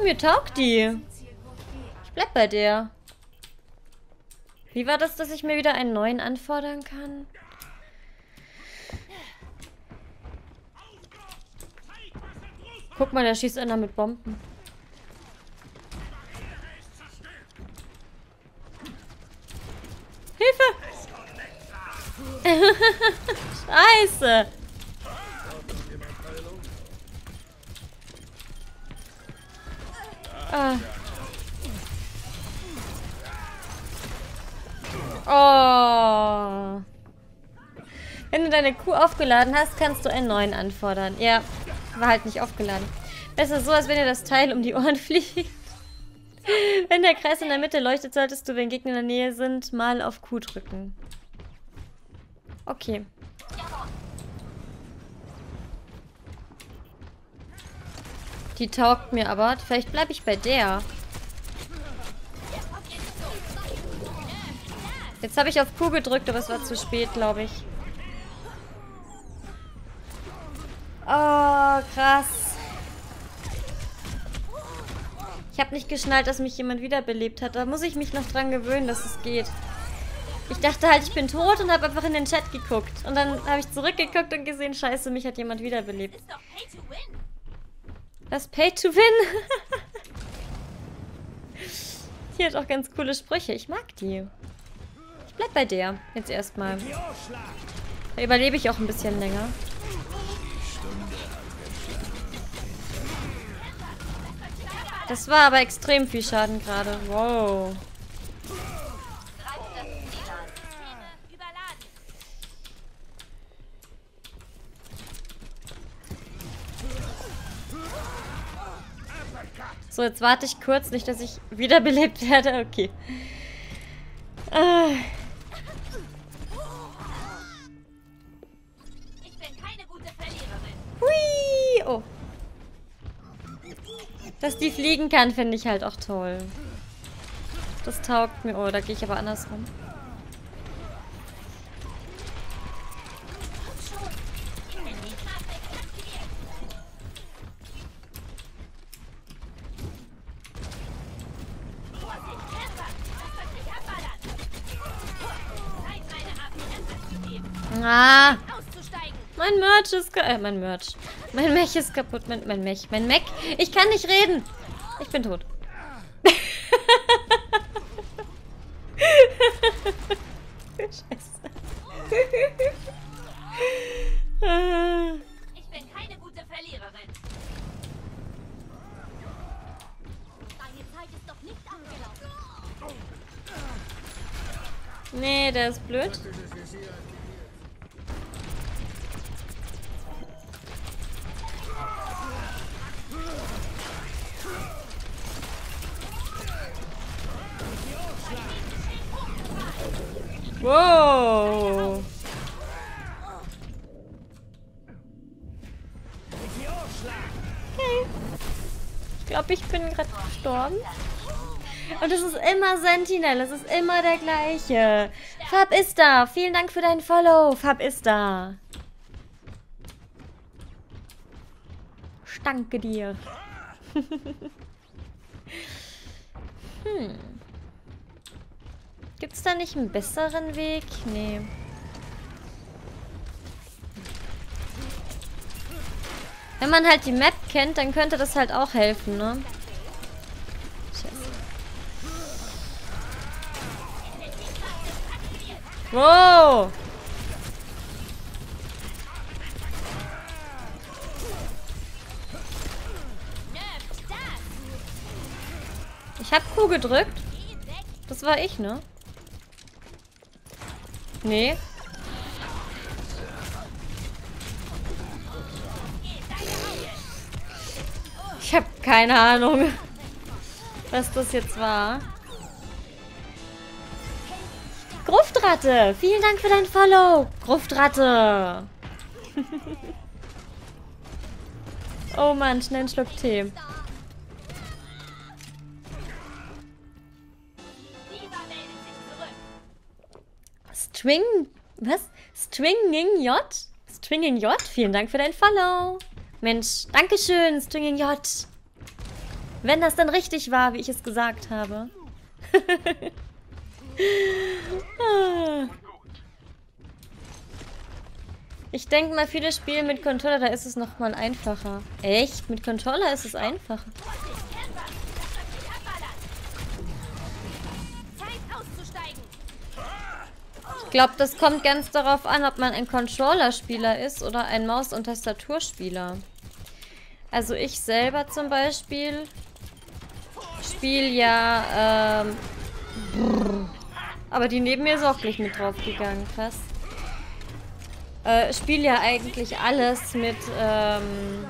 Mir taugt die. Ich bleib bei der. Wie war das, dass ich mir wieder einen neuen anfordern kann? Guck mal, da schießt einer mit Bomben. Hilfe! [laughs] Scheiße! Ah. Oh. Wenn du deine Kuh aufgeladen hast, kannst du einen neuen anfordern. Ja, war halt nicht aufgeladen. Besser so, als wenn dir das Teil um die Ohren [laughs] fliegt. Wenn der Kreis in der Mitte leuchtet, solltest du, wenn Gegner in der Nähe sind, mal auf Q drücken. Okay. Die taugt mir aber. Vielleicht bleibe ich bei der. Jetzt habe ich auf Q gedrückt, aber es war zu spät, glaube ich. Oh, krass. Ich habe nicht geschnallt, dass mich jemand wiederbelebt hat. Da muss ich mich noch dran gewöhnen, dass es geht. Ich dachte halt, ich bin tot und habe einfach in den Chat geguckt. Und dann habe ich zurückgeguckt und gesehen, scheiße, mich hat jemand wiederbelebt. Was? Pay to win? [laughs] die hat auch ganz coole Sprüche. Ich mag die. Ich bleib bei der. Jetzt erstmal. Da überlebe ich auch ein bisschen länger. Das war aber extrem viel Schaden gerade. Wow. So, jetzt warte ich kurz, nicht, dass ich wiederbelebt werde. Okay. Ah. Ich bin keine gute Verliererin. Hui! Oh. Dass die fliegen kann, finde ich halt auch toll. Das taugt mir. Oh, da gehe ich aber andersrum. Merch ist äh, mein Merch. Mein Mech ist kaputt. Mein, mein Mech. Mein Mech. Ich kann nicht reden. Ich bin tot. Sentinel. Es ist immer der gleiche. Fab ist da. Vielen Dank für dein Follow. Fab ist da. Danke dir. [laughs] hm. Gibt es da nicht einen besseren Weg? Nee. Wenn man halt die Map kennt, dann könnte das halt auch helfen, ne? Wow! Ich hab Q gedrückt. Das war ich, ne? Nee. Ich habe keine Ahnung, [laughs] was das jetzt war. Gruftratte, vielen Dank für dein Follow. Gruftratte. [laughs] oh Mann, schnell einen Schluck Tee. String... Was? Stringing J? Stringing J? Vielen Dank für dein Follow. Mensch, Dankeschön, Stringing J. Wenn das dann richtig war, wie ich es gesagt habe. [laughs] ich denke mal, viele spielen mit Controller, da ist es nochmal einfacher. Echt? Mit Controller ist es einfacher. Ich glaube, das kommt ganz darauf an, ob man ein Controller-Spieler ist oder ein Maus- und Tastaturspieler. Also ich selber zum Beispiel spiele ja, ähm, aber die neben mir ist auch gleich mit draufgegangen, krass. Äh, spiele ja eigentlich alles mit, ähm,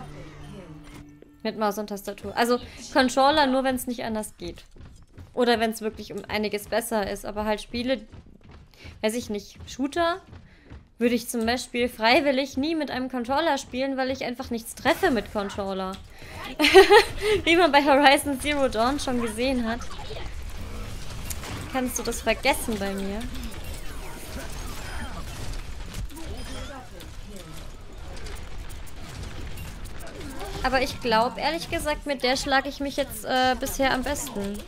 mit Maus und Tastatur. Also Controller nur, wenn es nicht anders geht. Oder wenn es wirklich um einiges besser ist. Aber halt Spiele, weiß ich nicht, Shooter würde ich zum Beispiel freiwillig nie mit einem Controller spielen, weil ich einfach nichts treffe mit Controller. [laughs] Wie man bei Horizon Zero Dawn schon gesehen hat. Kannst du das vergessen bei mir? Aber ich glaube, ehrlich gesagt, mit der schlage ich mich jetzt äh, bisher am besten.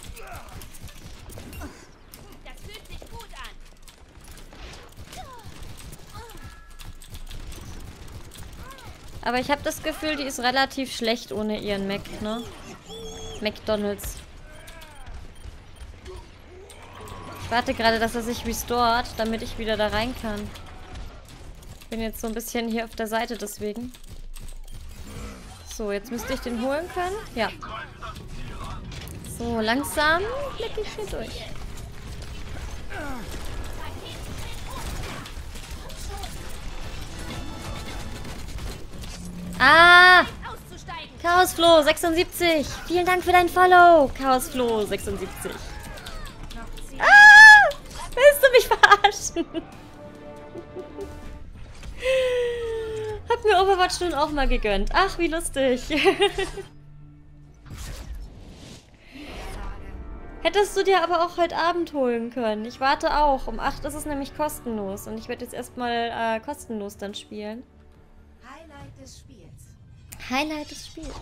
Aber ich habe das Gefühl, die ist relativ schlecht ohne ihren Mac, ne? McDonalds. warte gerade, dass er sich restort, damit ich wieder da rein kann. Bin jetzt so ein bisschen hier auf der Seite deswegen. So, jetzt müsste ich den holen können. Ja. So, langsam blicke ich hier durch. Ah! Chaosflo76. Vielen Dank für dein Follow, Chaosflo76 mich verarschen? Hab mir Overwatch nun auch mal gegönnt. Ach, wie lustig. Hättest du dir aber auch heute Abend holen können. Ich warte auch. Um 8 ist es nämlich kostenlos. Und ich werde jetzt erstmal äh, kostenlos dann spielen. Highlight des Spiels. Highlight des Spiels.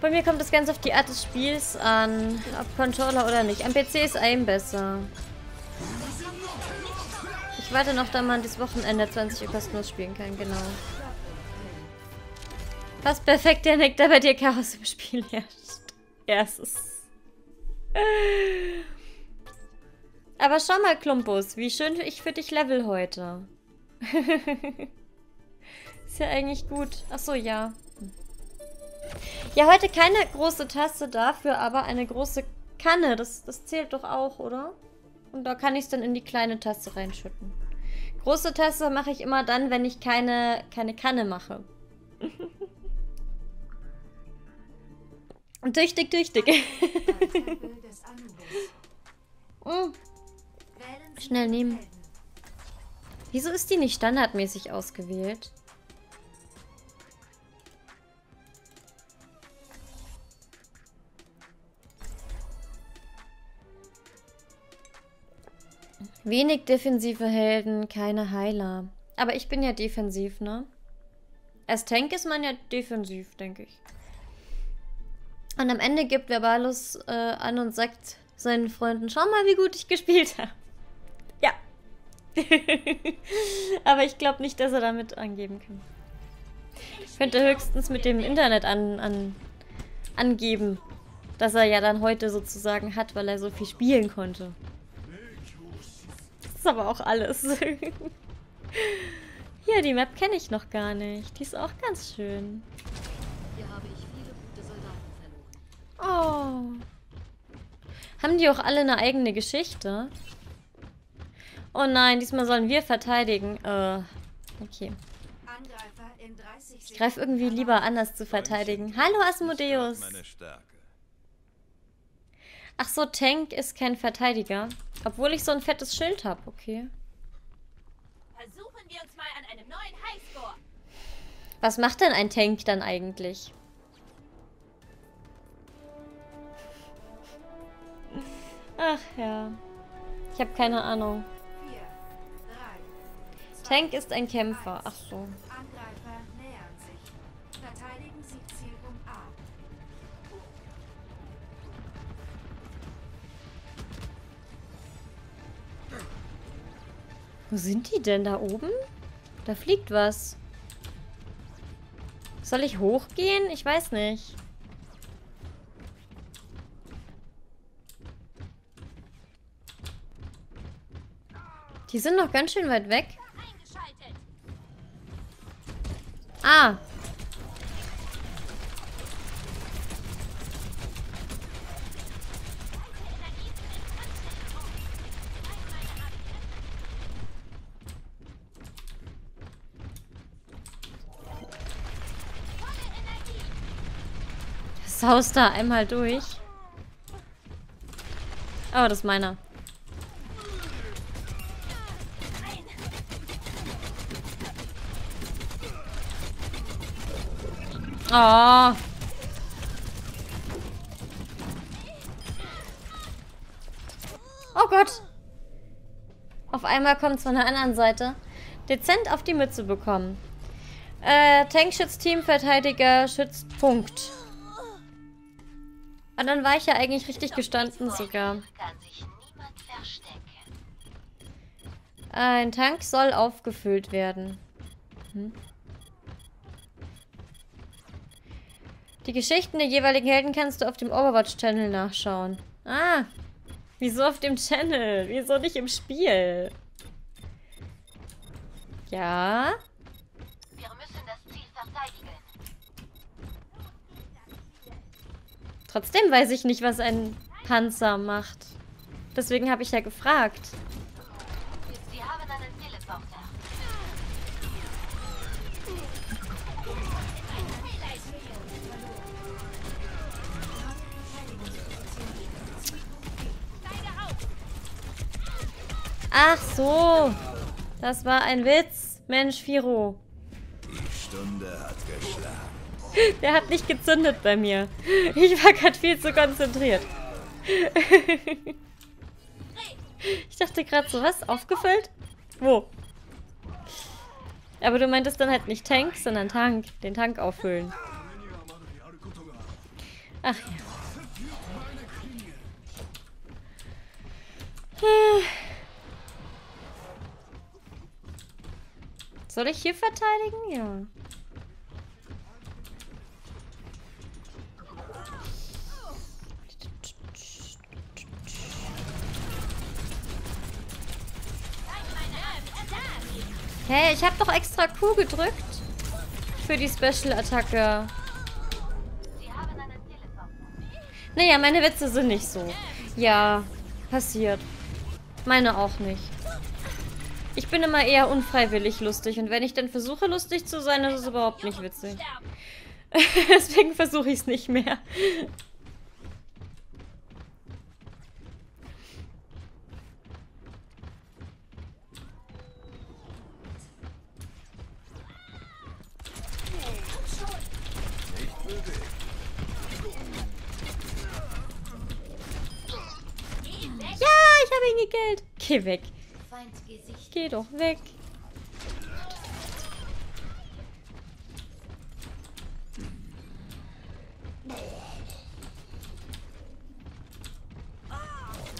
Bei mir kommt es ganz auf die Art des Spiels an. Ob Controller oder nicht. Am PC ist Aim besser. Ich warte noch, da man das Wochenende 20 Uhr kostenlos spielen kann, genau. Fast perfekt, der Nick, da bei dir Chaos im Spiel herrscht. Erstes. [laughs] Aber schau mal, Klumpus, wie schön ich für dich level heute. [laughs] Ist ja eigentlich gut. Achso, ja. Ja, heute keine große Tasse dafür, aber eine große Kanne. Das, das zählt doch auch, oder? Und da kann ich es dann in die kleine Tasse reinschütten. Große Tasse mache ich immer dann, wenn ich keine, keine Kanne mache. [laughs] tüchtig, tüchtig. [laughs] mm. Schnell nehmen. Wieso ist die nicht standardmäßig ausgewählt? Wenig defensive Helden, keine Heiler. Aber ich bin ja defensiv, ne? Als Tank ist man ja defensiv, denke ich. Und am Ende gibt Verbalus äh, an und sagt seinen Freunden, schau mal, wie gut ich gespielt habe. [laughs] Ja. [laughs] Aber ich glaube nicht, dass er damit angeben kann. Ich könnte höchstens mit dem Internet an, an, angeben, dass er ja dann heute sozusagen hat, weil er so viel spielen konnte ist aber auch alles. [laughs] Hier, die Map kenne ich noch gar nicht. Die ist auch ganz schön. Hier habe ich viele gute Soldaten verloren. Oh. Haben die auch alle eine eigene Geschichte? Oh nein, diesmal sollen wir verteidigen. Äh, okay. Ich greife irgendwie lieber anders zu verteidigen. Hallo Asmodeus. Ach so, Tank ist kein Verteidiger. Obwohl ich so ein fettes Schild habe, okay. Versuchen wir uns mal an einem neuen Highscore. Was macht denn ein Tank dann eigentlich? Ach ja. Ich habe keine Ahnung. Tank ist ein Kämpfer. Ach so. Wo sind die denn? Da oben? Da fliegt was. Soll ich hochgehen? Ich weiß nicht. Die sind noch ganz schön weit weg. Ah, Haus da einmal durch. Oh, das ist meiner. Oh. Oh Gott. Auf einmal kommt es von der anderen Seite. Dezent auf die Mütze bekommen. Äh, Tankschütz-Team, Verteidiger, schützt Punkt. Und dann war ich ja eigentlich richtig gestanden sogar. Ein Tank soll aufgefüllt werden. Hm. Die Geschichten der jeweiligen Helden kannst du auf dem Overwatch-Channel nachschauen. Ah, wieso auf dem Channel? Wieso nicht im Spiel? Ja. Trotzdem weiß ich nicht, was ein Panzer macht. Deswegen habe ich ja gefragt. Ach so. Das war ein Witz. Mensch, Firo. Die Stunde hat geschlagen. [laughs] Der hat nicht gezündet bei mir. Ich war gerade viel zu konzentriert. [laughs] Ich dachte gerade so, was? Aufgefüllt? Wo? Aber du meintest dann halt nicht Tank, sondern Tank. Den Tank auffüllen. Ach ja. Soll ich hier verteidigen? Ja. Hey, ich habe doch extra Q gedrückt. Für die Special-Attacke. Naja, meine Witze sind nicht so. Ja, passiert. Meine auch nicht. Ich bin immer eher unfreiwillig lustig und wenn ich dann versuche lustig zu sein, ist es überhaupt nicht witzig. [laughs] Deswegen versuche ich es nicht mehr. Ihn gekillt. Geh weg. Geh doch weg.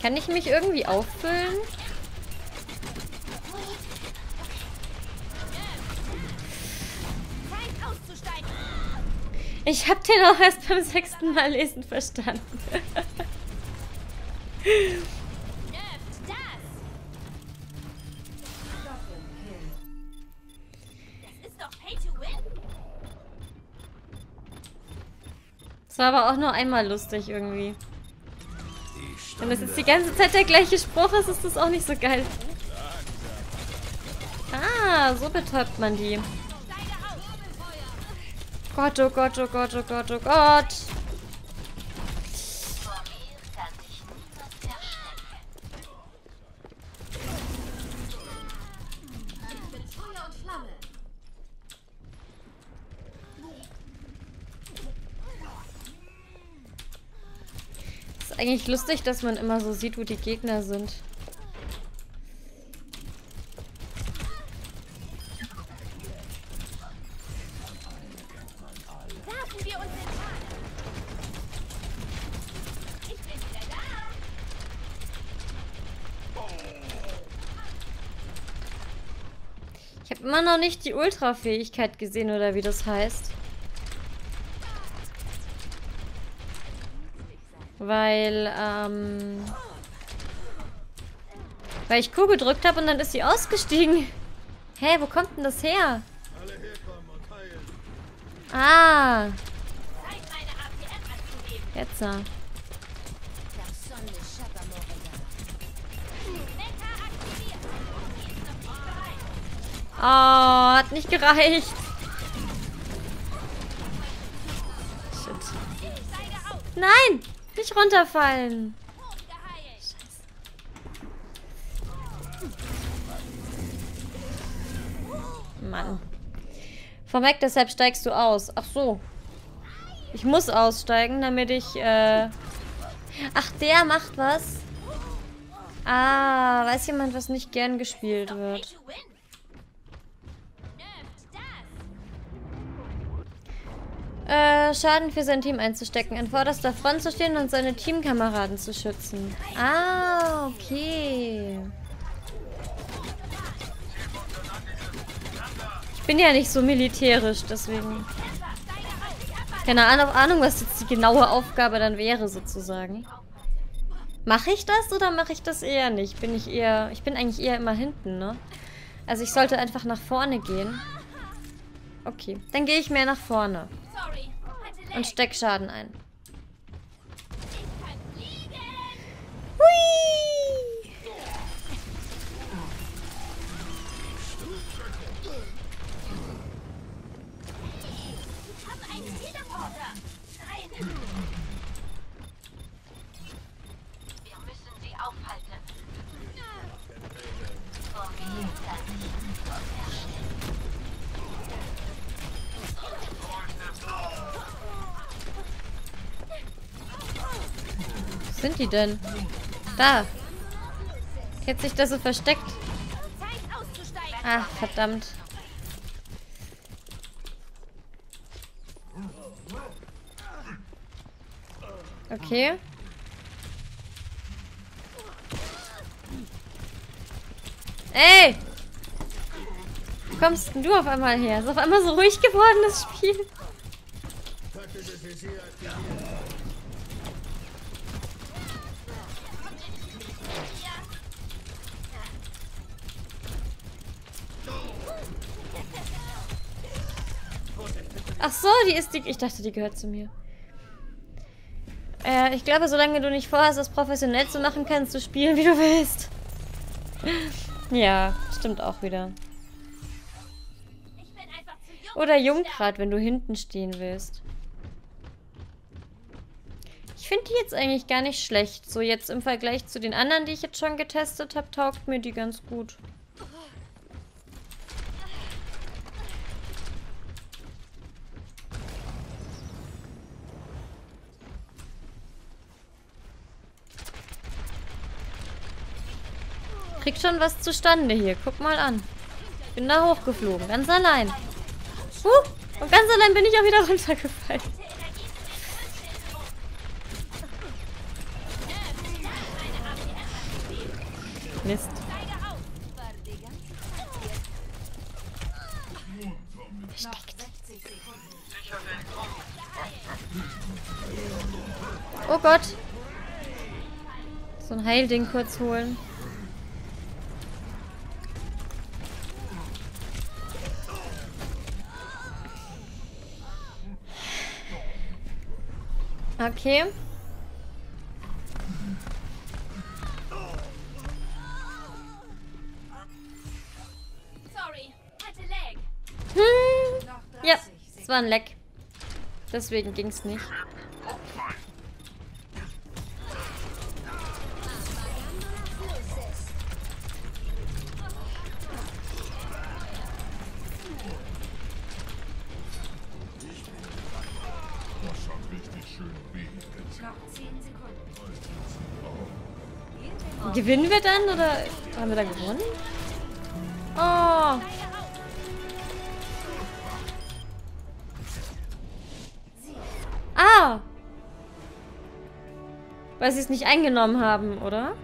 Kann ich mich irgendwie auffüllen? Ich hab den auch erst beim sechsten Mal lesen verstanden. [laughs] war aber auch nur einmal lustig irgendwie. Wenn das jetzt die ganze Zeit der gleiche Spruch ist, ist das auch nicht so geil. Ah, so betäubt man die. Gott, oh Gott, oh Gott, oh Gott, oh Gott. Eigentlich lustig, dass man immer so sieht, wo die Gegner sind. Ich habe immer noch nicht die Ultra-Fähigkeit gesehen, oder wie das heißt. Weil, ähm... Weil ich Q gedrückt habe und dann ist sie ausgestiegen. Hä, wo kommt denn das her? Ah, jetzt. bereit. Oh, hat nicht gereicht. Nicht runterfallen. Mann. Vorweg, deshalb steigst du aus. Ach so. Ich muss aussteigen, damit ich, äh... Ach, der macht was? Ah, weiß jemand, was nicht gern gespielt wird. Schaden für sein Team einzustecken, an vorderster Front zu stehen und seine Teamkameraden zu schützen. Ah, okay. Ich bin ja nicht so militärisch, deswegen... Keine Ahnung, Ahnung, was jetzt die genaue Aufgabe dann wäre, sozusagen. Mache ich das oder mache ich das eher nicht? Bin ich eher... Ich bin eigentlich eher immer hinten, ne? Also ich sollte einfach nach vorne gehen. Okay, dann gehe ich mehr nach vorne. Sorry. Und steck Schaden ein. Die denn? Da. Hat sich da so versteckt. Ach, verdammt. Okay. Ey! Wo kommst denn du auf einmal her? Ist auf einmal so ruhig geworden, das Spiel. Die ist die... Ich dachte, die gehört zu mir. Äh, ich glaube, solange du nicht vorhast, das professionell zu machen, kannst du spielen, wie du willst. [laughs] ja, stimmt auch wieder. Oder Junggrad, wenn du hinten stehen willst. Ich finde die jetzt eigentlich gar nicht schlecht. So jetzt im Vergleich zu den anderen, die ich jetzt schon getestet habe, taugt mir die ganz gut. Krieg schon was zustande hier. Guck mal an. Bin da hochgeflogen. Ganz allein. Huh, und ganz allein bin ich auch wieder [laughs] runtergefallen. Mist. Oh Gott. So ein Heilding kurz holen. Okay. Hm. Ja, es war ein Leck. Deswegen ging's nicht. Gewinnen wir dann oder haben wir da gewonnen? Oh. Ah. Weil sie es nicht eingenommen haben, oder?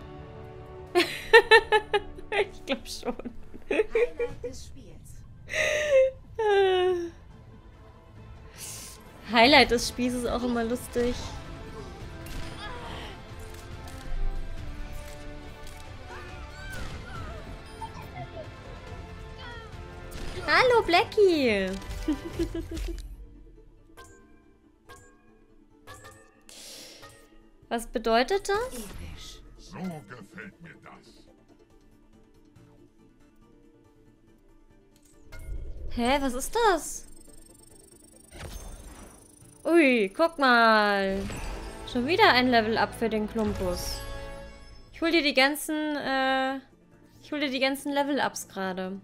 [laughs] ich glaube schon. Highlight des [laughs] Spiels. Highlight des Spiels ist auch immer lustig. [laughs] Was bedeutet das? So gefällt mir das. Hä, was ist das? Ui, guck mal. Schon wieder ein Level-Up für den Klumpus. Ich hol dir die ganzen, äh... Ich hol dir die ganzen Level-Ups gerade.